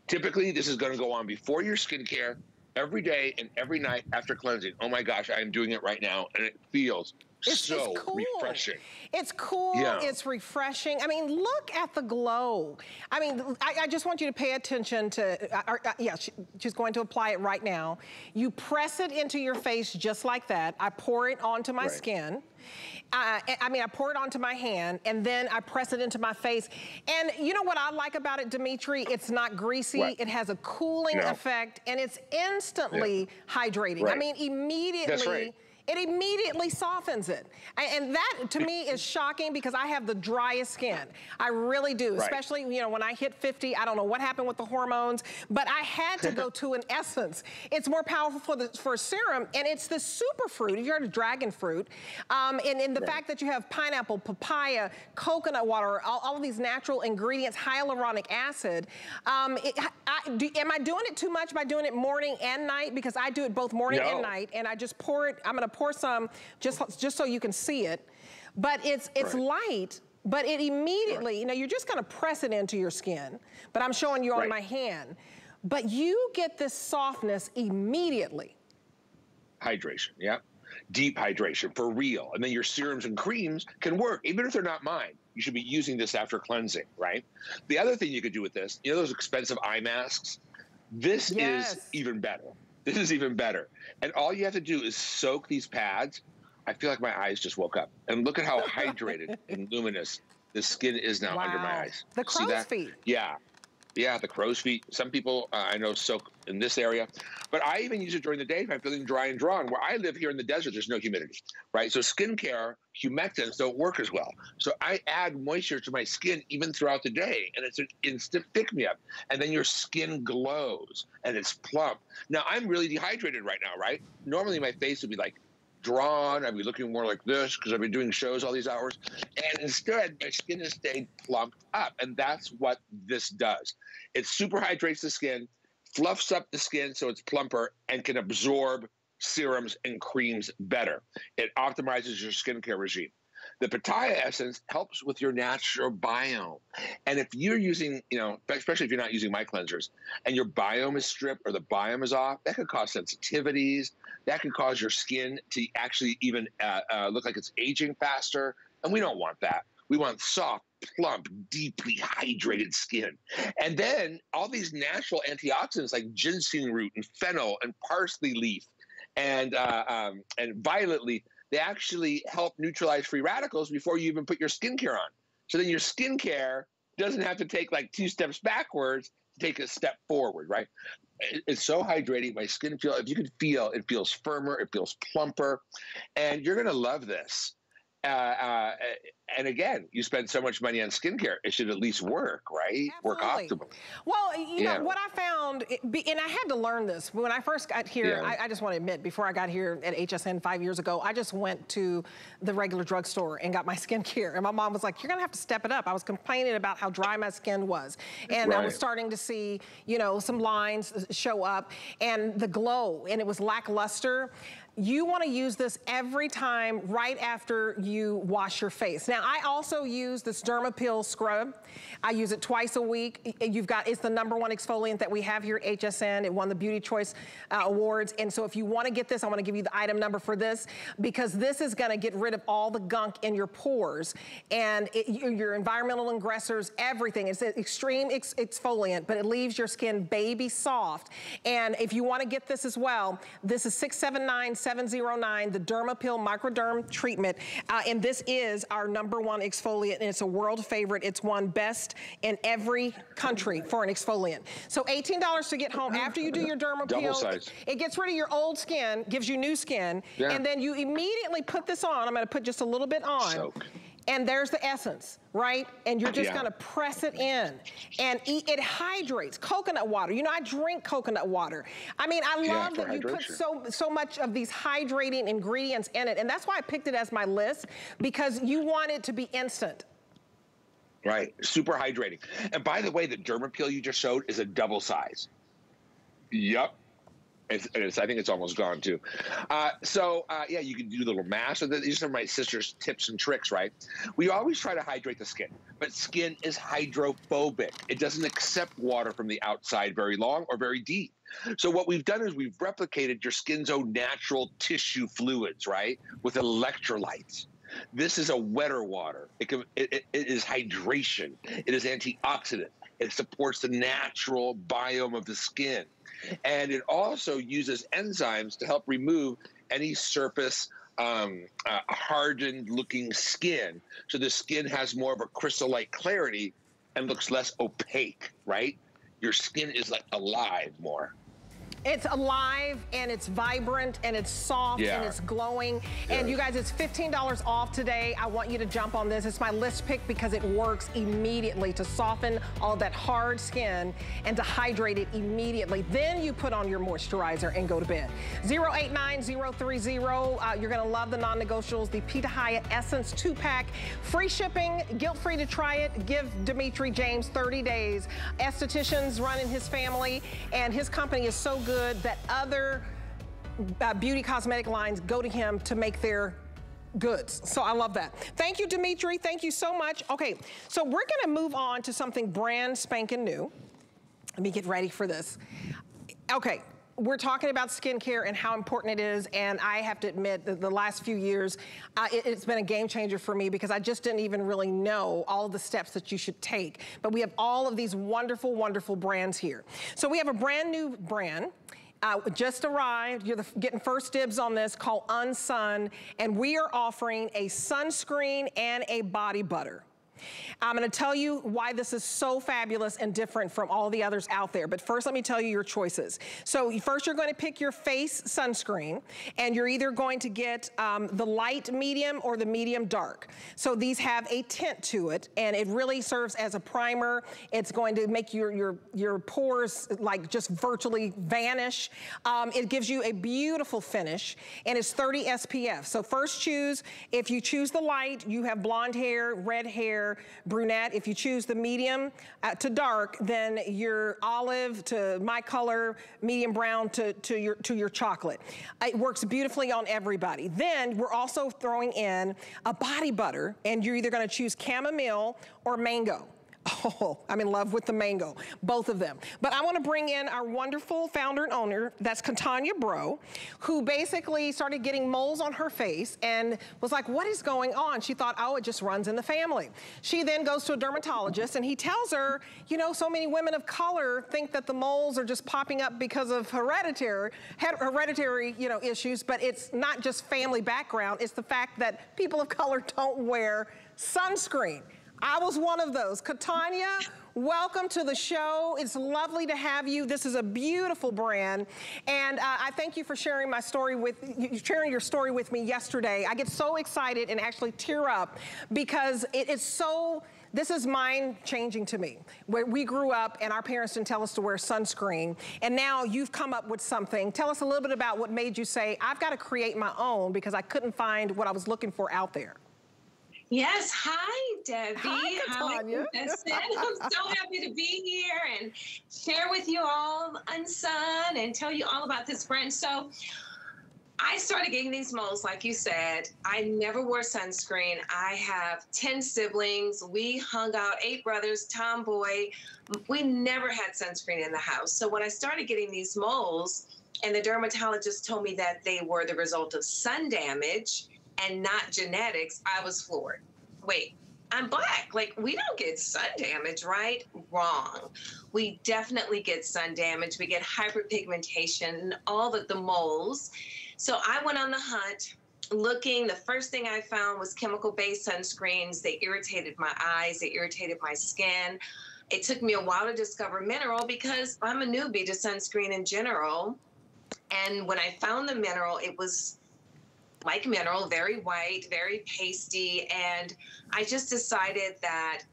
Typically, this is going to go on before your skincare every day and every night after cleansing. Oh my gosh, I am doing it right now, and it feels it's, so it's cool. refreshing. It's cool. Yeah. It's refreshing. I mean, look at the glow. I mean, I, I just want you to pay attention to, uh, uh, yeah, she, she's going to apply it right now. You press it into your face just like that. I pour it onto my right. skin. Uh, I mean, I pour it onto my hand and then I press it into my face. And you know what I like about it, Dimitri? It's not greasy. Right. It has a cooling no. effect and it's instantly yeah. hydrating. Right. I mean, immediately it immediately softens it. And that to me is shocking because I have the driest skin. I really do, right. especially, you know, when I hit 50, I don't know what happened with the hormones, but I had to go to an essence. It's more powerful for the for serum and it's the super fruit. If you heard of dragon fruit, um, and, and the right. fact that you have pineapple, papaya, coconut water, all, all of these natural ingredients, hyaluronic acid. Um, it, I, do, am I doing it too much by doing it morning and night? Because I do it both morning no. and night and I just pour it, I'm gonna pour some just, just so you can see it. But it's, it's right. light, but it immediately, right. you know, you're just gonna press it into your skin, but I'm showing you on right. my hand. But you get this softness immediately. Hydration, yeah. Deep hydration for real. And then your serums and creams can work, even if they're not mine. You should be using this after cleansing, right? The other thing you could do with this, you know those expensive eye masks? This yes. is even better. This is even better. And all you have to do is soak these pads. I feel like my eyes just woke up. And look at how hydrated and luminous the skin is now wow. under my eyes. The crow's feet. Yeah. Yeah, the crow's feet. Some people uh, I know soak in this area, but I even use it during the day if I'm feeling dry and drawn. Where I live here in the desert, there's no humidity, right? So skincare humectants don't work as well. So I add moisture to my skin even throughout the day, and it's an instant pick me up. And then your skin glows and it's plump. Now I'm really dehydrated right now, right? Normally my face would be like drawn. I'd be looking more like this because I've been doing shows all these hours. And instead, my skin has stayed plumped up. And that's what this does. It super hydrates the skin, fluffs up the skin so it's plumper, and can absorb serums and creams better. It optimizes your skincare regime. The Pitaya essence helps with your natural biome. And if you're using, you know, especially if you're not using my cleansers and your biome is stripped or the biome is off, that could cause sensitivities. That could cause your skin to actually even uh, uh, look like it's aging faster. And we don't want that. We want soft, plump, deeply hydrated skin. And then all these natural antioxidants like ginseng root and fennel and parsley leaf and uh, um, and violet leaf they actually help neutralize free radicals before you even put your skincare on. So then your skincare doesn't have to take like two steps backwards to take a step forward, right? It's so hydrating. My skin feel if you can feel it feels firmer, it feels plumper, and you're gonna love this. Uh, uh, and again, you spend so much money on skincare, it should at least work, right? Absolutely. Work optimally. Well, you yeah. know what I found and I had to learn this. When I first got here, yeah. I, I, just want to admit, before I got here at HSN five years ago, I just went to the regular drugstore and got my skincare. And my mom was like, you're going to have to step it up. I was complaining about how dry my skin was. And right. I was starting to see, you know, some lines show up and the glow, and it was lackluster you wanna use this every time right after you wash your face. Now, I also use this Dermapeel scrub. I use it twice a week. You've got, it's the number one exfoliant that we have here at HSN. It won the Beauty Choice uh, Awards. And so if you wanna get this, I wanna give you the item number for this because this is gonna get rid of all the gunk in your pores and it, your environmental ingressors, everything. It's an extreme ex exfoliant, but it leaves your skin baby soft. And if you wanna get this as well, this is 679 709, the Dermapeel Microderm Treatment. Uh, and this is our number one exfoliant, and it's a world favorite. It's won best in every country for an exfoliant. So $18 to get home after you do your Dermapeel. It gets rid of your old skin, gives you new skin, yeah. and then you immediately put this on. I'm gonna put just a little bit on. Soak and there's the essence, right? And you're just yeah. gonna press it in. And eat, it hydrates, coconut water. You know, I drink coconut water. I mean, I yeah, love that hydration. you put so, so much of these hydrating ingredients in it. And that's why I picked it as my list, because you want it to be instant. Right, super hydrating. And by the way, the derma peel you just showed is a double size. Yep, it's, it's, I think it's almost gone too. Uh, so uh, yeah, you can do little mask. So these are my sister's tips and tricks, right? We always try to hydrate the skin, but skin is hydrophobic. It doesn't accept water from the outside very long or very deep. So what we've done is we've replicated your skin's own natural tissue fluids, right, with electrolytes. This is a wetter water. It, can, it, it is hydration. It is antioxidant. It supports the natural biome of the skin. And it also uses enzymes to help remove any surface um, uh, hardened looking skin. So the skin has more of a crystal-like clarity and looks less opaque, right? Your skin is like alive more. It's alive and it's vibrant and it's soft yeah. and it's glowing. Yeah. And you guys, it's $15 off today. I want you to jump on this. It's my list pick because it works immediately to soften all that hard skin and to hydrate it immediately. Then you put on your moisturizer and go to bed. 089030. Uh, you're gonna love the non-negotiables. The Pitahaya Essence two pack. Free shipping, guilt free to try it. Give Dimitri James 30 days. Estheticians running his family and his company is so good good that other uh, beauty cosmetic lines go to him to make their goods. So I love that. Thank you, Dimitri. Thank you so much. Okay, so we're gonna move on to something brand spanking new. Let me get ready for this. Okay, we're talking about skincare and how important it is, and I have to admit that the last few years, uh, it, has been a game changer for me because I just didn't even really know all the steps that you should take. But we have all of these wonderful, wonderful brands here. So we have a brand new brand. Uh, just arrived, you're the, getting first dibs on this, called Unsun, and we are offering a sunscreen and a body butter. I'm gonna tell you why this is so fabulous and different from all the others out there. But first, let me tell you your choices. So first, you're gonna pick your face sunscreen, and you're either going to get um, the light medium or the medium dark. So these have a tint to it, and it really serves as a primer. It's going to make your, your, your pores like just virtually vanish. Um, it gives you a beautiful finish, and it's 30 SPF. So first choose, if you choose the light, you have blonde hair, red hair, brunette. If you choose the medium uh, to dark, then your olive to my color, medium brown to, to, your, to your chocolate. It works beautifully on everybody. Then we're also throwing in a body butter, and you're either gonna choose chamomile or mango. Oh, I'm in love with the mango, both of them. But I wanna bring in our wonderful founder and owner, that's Katonya Breaux, who basically started getting moles on her face and was like, what is going on? She thought, oh, it just runs in the family. She then goes to a dermatologist and he tells her, you know, so many women of color think that the moles are just popping up because of hereditary, hereditary, you know, issues, but it's not just family background, it's the fact that people of color don't wear sunscreen. I was one of those. Katonya, welcome to the show. It's lovely to have you. This is a beautiful brand. And uh, I thank you for sharing my story with, you sharing your story with me yesterday. I get so excited and actually tear up because it is so this is mind changing to me. Where we grew up and our parents didn't tell us to wear sunscreen. And now you've come up with something. Tell us a little bit about what made you say, I've got to create my own because I couldn't find what I was looking for out there. Yes, hi Debbie. Hi, Tanya. I'm so happy to be here and share with you all Unsun and tell you all about this brand. So I started getting these moles, like you said. I never wore sunscreen. I have 10 siblings. We hung out, eight brothers, tomboy. We never had sunscreen in the house. So when I started getting these moles, and the dermatologist told me that they were the result of sun damage, and not genetics, I was floored. Wait, I'm black. Like, we don't get sun damage, right? Wrong. We definitely get sun damage. We get hyperpigmentation, and all the, the moles. So I went on the hunt looking. The first thing I found was chemical based sunscreens. They irritated my eyes, they irritated my skin. It took me a while to discover mineral because I'm a newbie to sunscreen in general. And when I found the mineral, it was like mineral, very white, very pasty. And I just decided that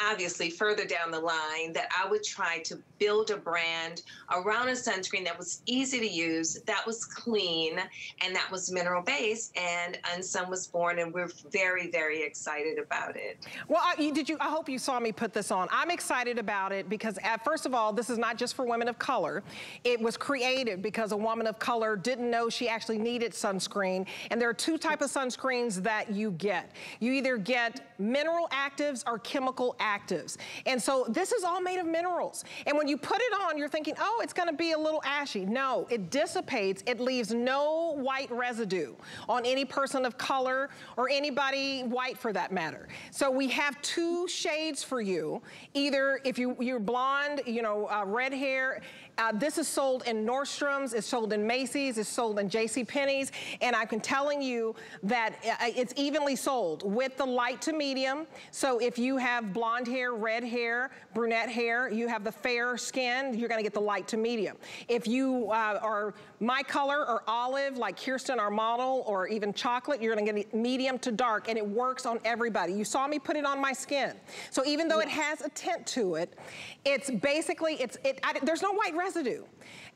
obviously further down the line that I would try to build a brand around a sunscreen that was easy to use, that was clean, and that was mineral based. And Unsun was born, and we're very, very excited about it. Well, I, did you? I hope you saw me put this on. I'm excited about it because, at, first of all, this is not just for women of color. It was created because a woman of color didn't know she actually needed sunscreen. And there are two type of sunscreens that you get. You either get mineral actives or chemical actives. And so this is all made of minerals. And when you put it on, you're thinking, oh, it's gonna be a little ashy. No, it dissipates. It leaves no white residue on any person of color or anybody white for that matter. So we have two shades for you. Either if you, you're blonde, you know, uh, red hair, uh, this is sold in Nordstrom's, it's sold in Macy's, it's sold in J.C. Penney's, and I'm telling you that uh, it's evenly sold with the light to medium. So if you have blonde hair, red hair, brunette hair, you have the fair skin, you're gonna get the light to medium. If you uh, are my color or olive, like Kirsten, our model, or even chocolate, you're gonna get medium to dark, and it works on everybody. You saw me put it on my skin. So even though yeah. it has a tint to it, it's basically, it's it. I, there's no white residue.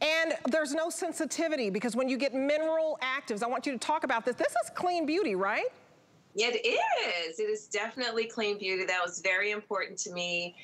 And there's no sensitivity because when you get mineral actives, I want you to talk about this. This is clean beauty, right? It is. It is definitely clean beauty. That was very important to me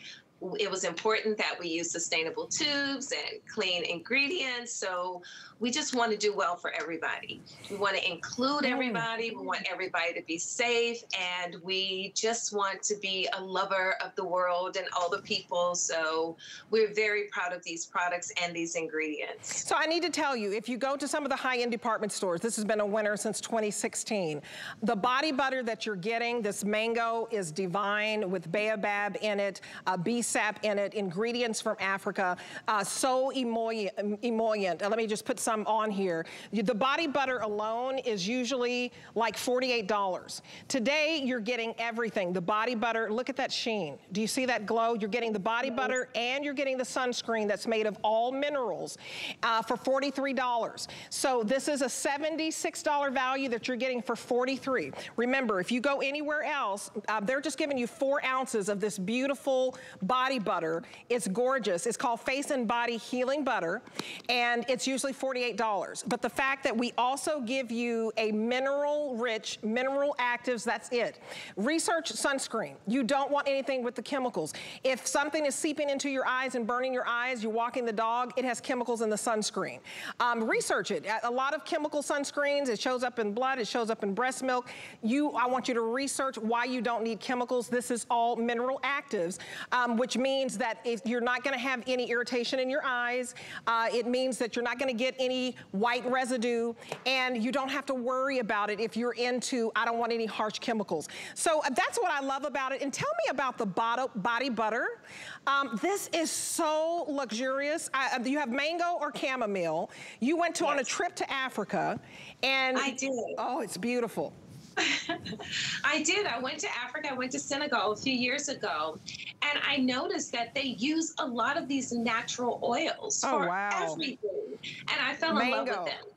it was important that we use sustainable tubes and clean ingredients. So we just want to do well for everybody. We want to include everybody. We want everybody to be safe. And we just want to be a lover of the world and all the people. So we're very proud of these products and these ingredients. So I need to tell you, if you go to some of the high-end department stores, this has been a winner since 2016. The body butter that you're getting, this mango is divine with baobab in it, uh, bee sap in it, ingredients from Africa, uh, so emollient. emollient. Uh, let me just put some on here. The body butter alone is usually like $48. Today, you're getting everything. The body butter, look at that sheen. Do you see that glow? You're getting the body butter and you're getting the sunscreen that's made of all minerals uh, for $43. So this is a $76 value that you're getting for $43. Remember, if you go anywhere else, uh, they're just giving you four ounces of this beautiful body butter. It's gorgeous. It's called Face and Body Healing Butter, and it's usually $48. But the fact that we also give you a mineral-rich, mineral actives, that's it. Research sunscreen. You don't want anything with the chemicals. If something is seeping into your eyes and burning your eyes, you're walking the dog, it has chemicals in the sunscreen. Um, research it. A lot of chemical sunscreens, it shows up in blood, it shows up in breast milk. You, I want you to research why you don't need chemicals. This is all mineral actives, um, which means that if you're not gonna have any irritation in your eyes, uh, it means that you're not gonna get any white residue and you don't have to worry about it if you're into, I don't want any harsh chemicals. So uh, that's what I love about it. And tell me about the body butter. Um, this is so luxurious. I, uh, you have mango or chamomile. You went to yes. on a trip to Africa and- I did. Oh, it's beautiful. I did. I went to Africa. I went to Senegal a few years ago, and I noticed that they use a lot of these natural oils oh, for wow. everything. And I fell Mango. in love with them.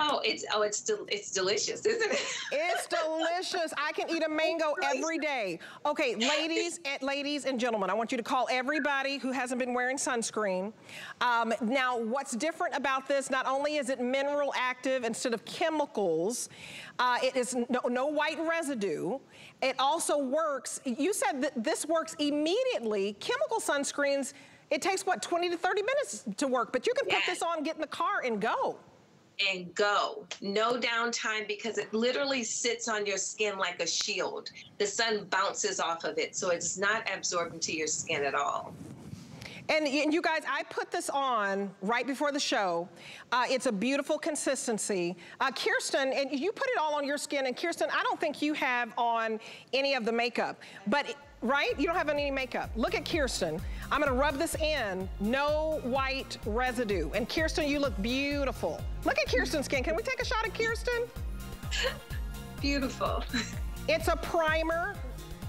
Oh, it's oh, it's del it's delicious, isn't it? it's delicious. I can eat a mango every day. Okay, ladies and ladies and gentlemen, I want you to call everybody who hasn't been wearing sunscreen. Um, now, what's different about this? Not only is it mineral active instead of chemicals, uh, it is no, no white residue. It also works. You said that this works immediately. Chemical sunscreens. It takes what 20 to 30 minutes to work, but you can put this on, get in the car, and go and go. No downtime because it literally sits on your skin like a shield. The sun bounces off of it, so it's not absorbed into your skin at all. And, you guys, I put this on right before the show. Uh, it's a beautiful consistency. Uh, Kirsten, and you put it all on your skin, and Kirsten, I don't think you have on any of the makeup, but right? You don't have any makeup. Look at Kirsten. I'm gonna rub this in. No white residue. And Kirsten, you look beautiful. Look at Kirsten's skin. Can we take a shot of Kirsten? Beautiful. It's a primer.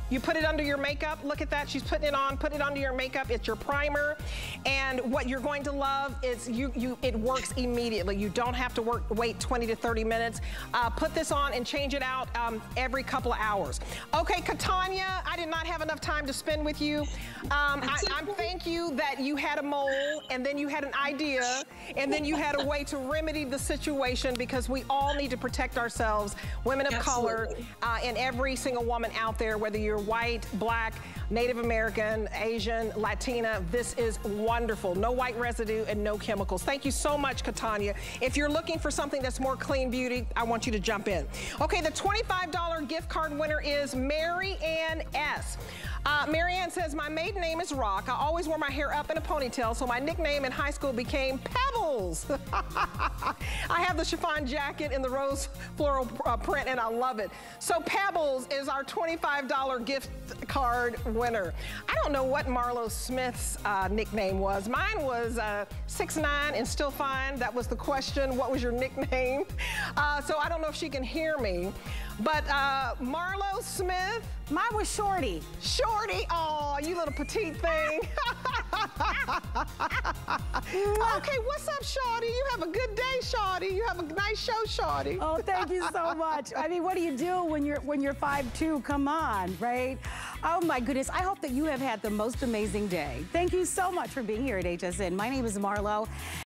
You put it under your makeup. Look at that. She's putting it on. Put it under your makeup. It's your primer. And what you're going to love is you, you it works immediately. You don't have to work, wait 20 to 30 minutes. Uh, put this on and change it out um, every couple of hours. Okay, Katonya, I did not have enough time to spend with you. Um, I, I thank you that you had a mole and then you had an idea and then you had a way to remedy the situation because we all need to protect ourselves, women of Absolutely. color, uh, and every single woman out there, whether you're white, black, Native American, Asian, Latina. This is wonderful. No white residue and no chemicals. Thank you so much, Katonya. If you're looking for something that's more clean beauty, I want you to jump in. Okay, the $25 gift card winner is Mary Ann S. Uh, Ann says, my maiden name is Rock. I always wore my hair up in a ponytail, so my nickname in high school became Pebbles. I have the chiffon jacket in the rose floral uh, print, and I love it. So Pebbles is our $25 gift card winner. I don't know what Marlo Smith's uh, nickname was. Mine was uh, 6'9 and still fine. That was the question. What was your nickname? Uh, so I don't know if she can hear me. But uh, Marlo Smith. Mine was Shorty. Shorty, oh, you little petite thing. okay, what's up, Shorty? You have a good day, Shorty. You have a nice show, Shorty. Oh, thank you so much. I mean, what do you do when you're when you're five two? Come on, right? Oh my goodness. I hope that you have had the most amazing day. Thank you so much for being here at HSN. My name is Marlo.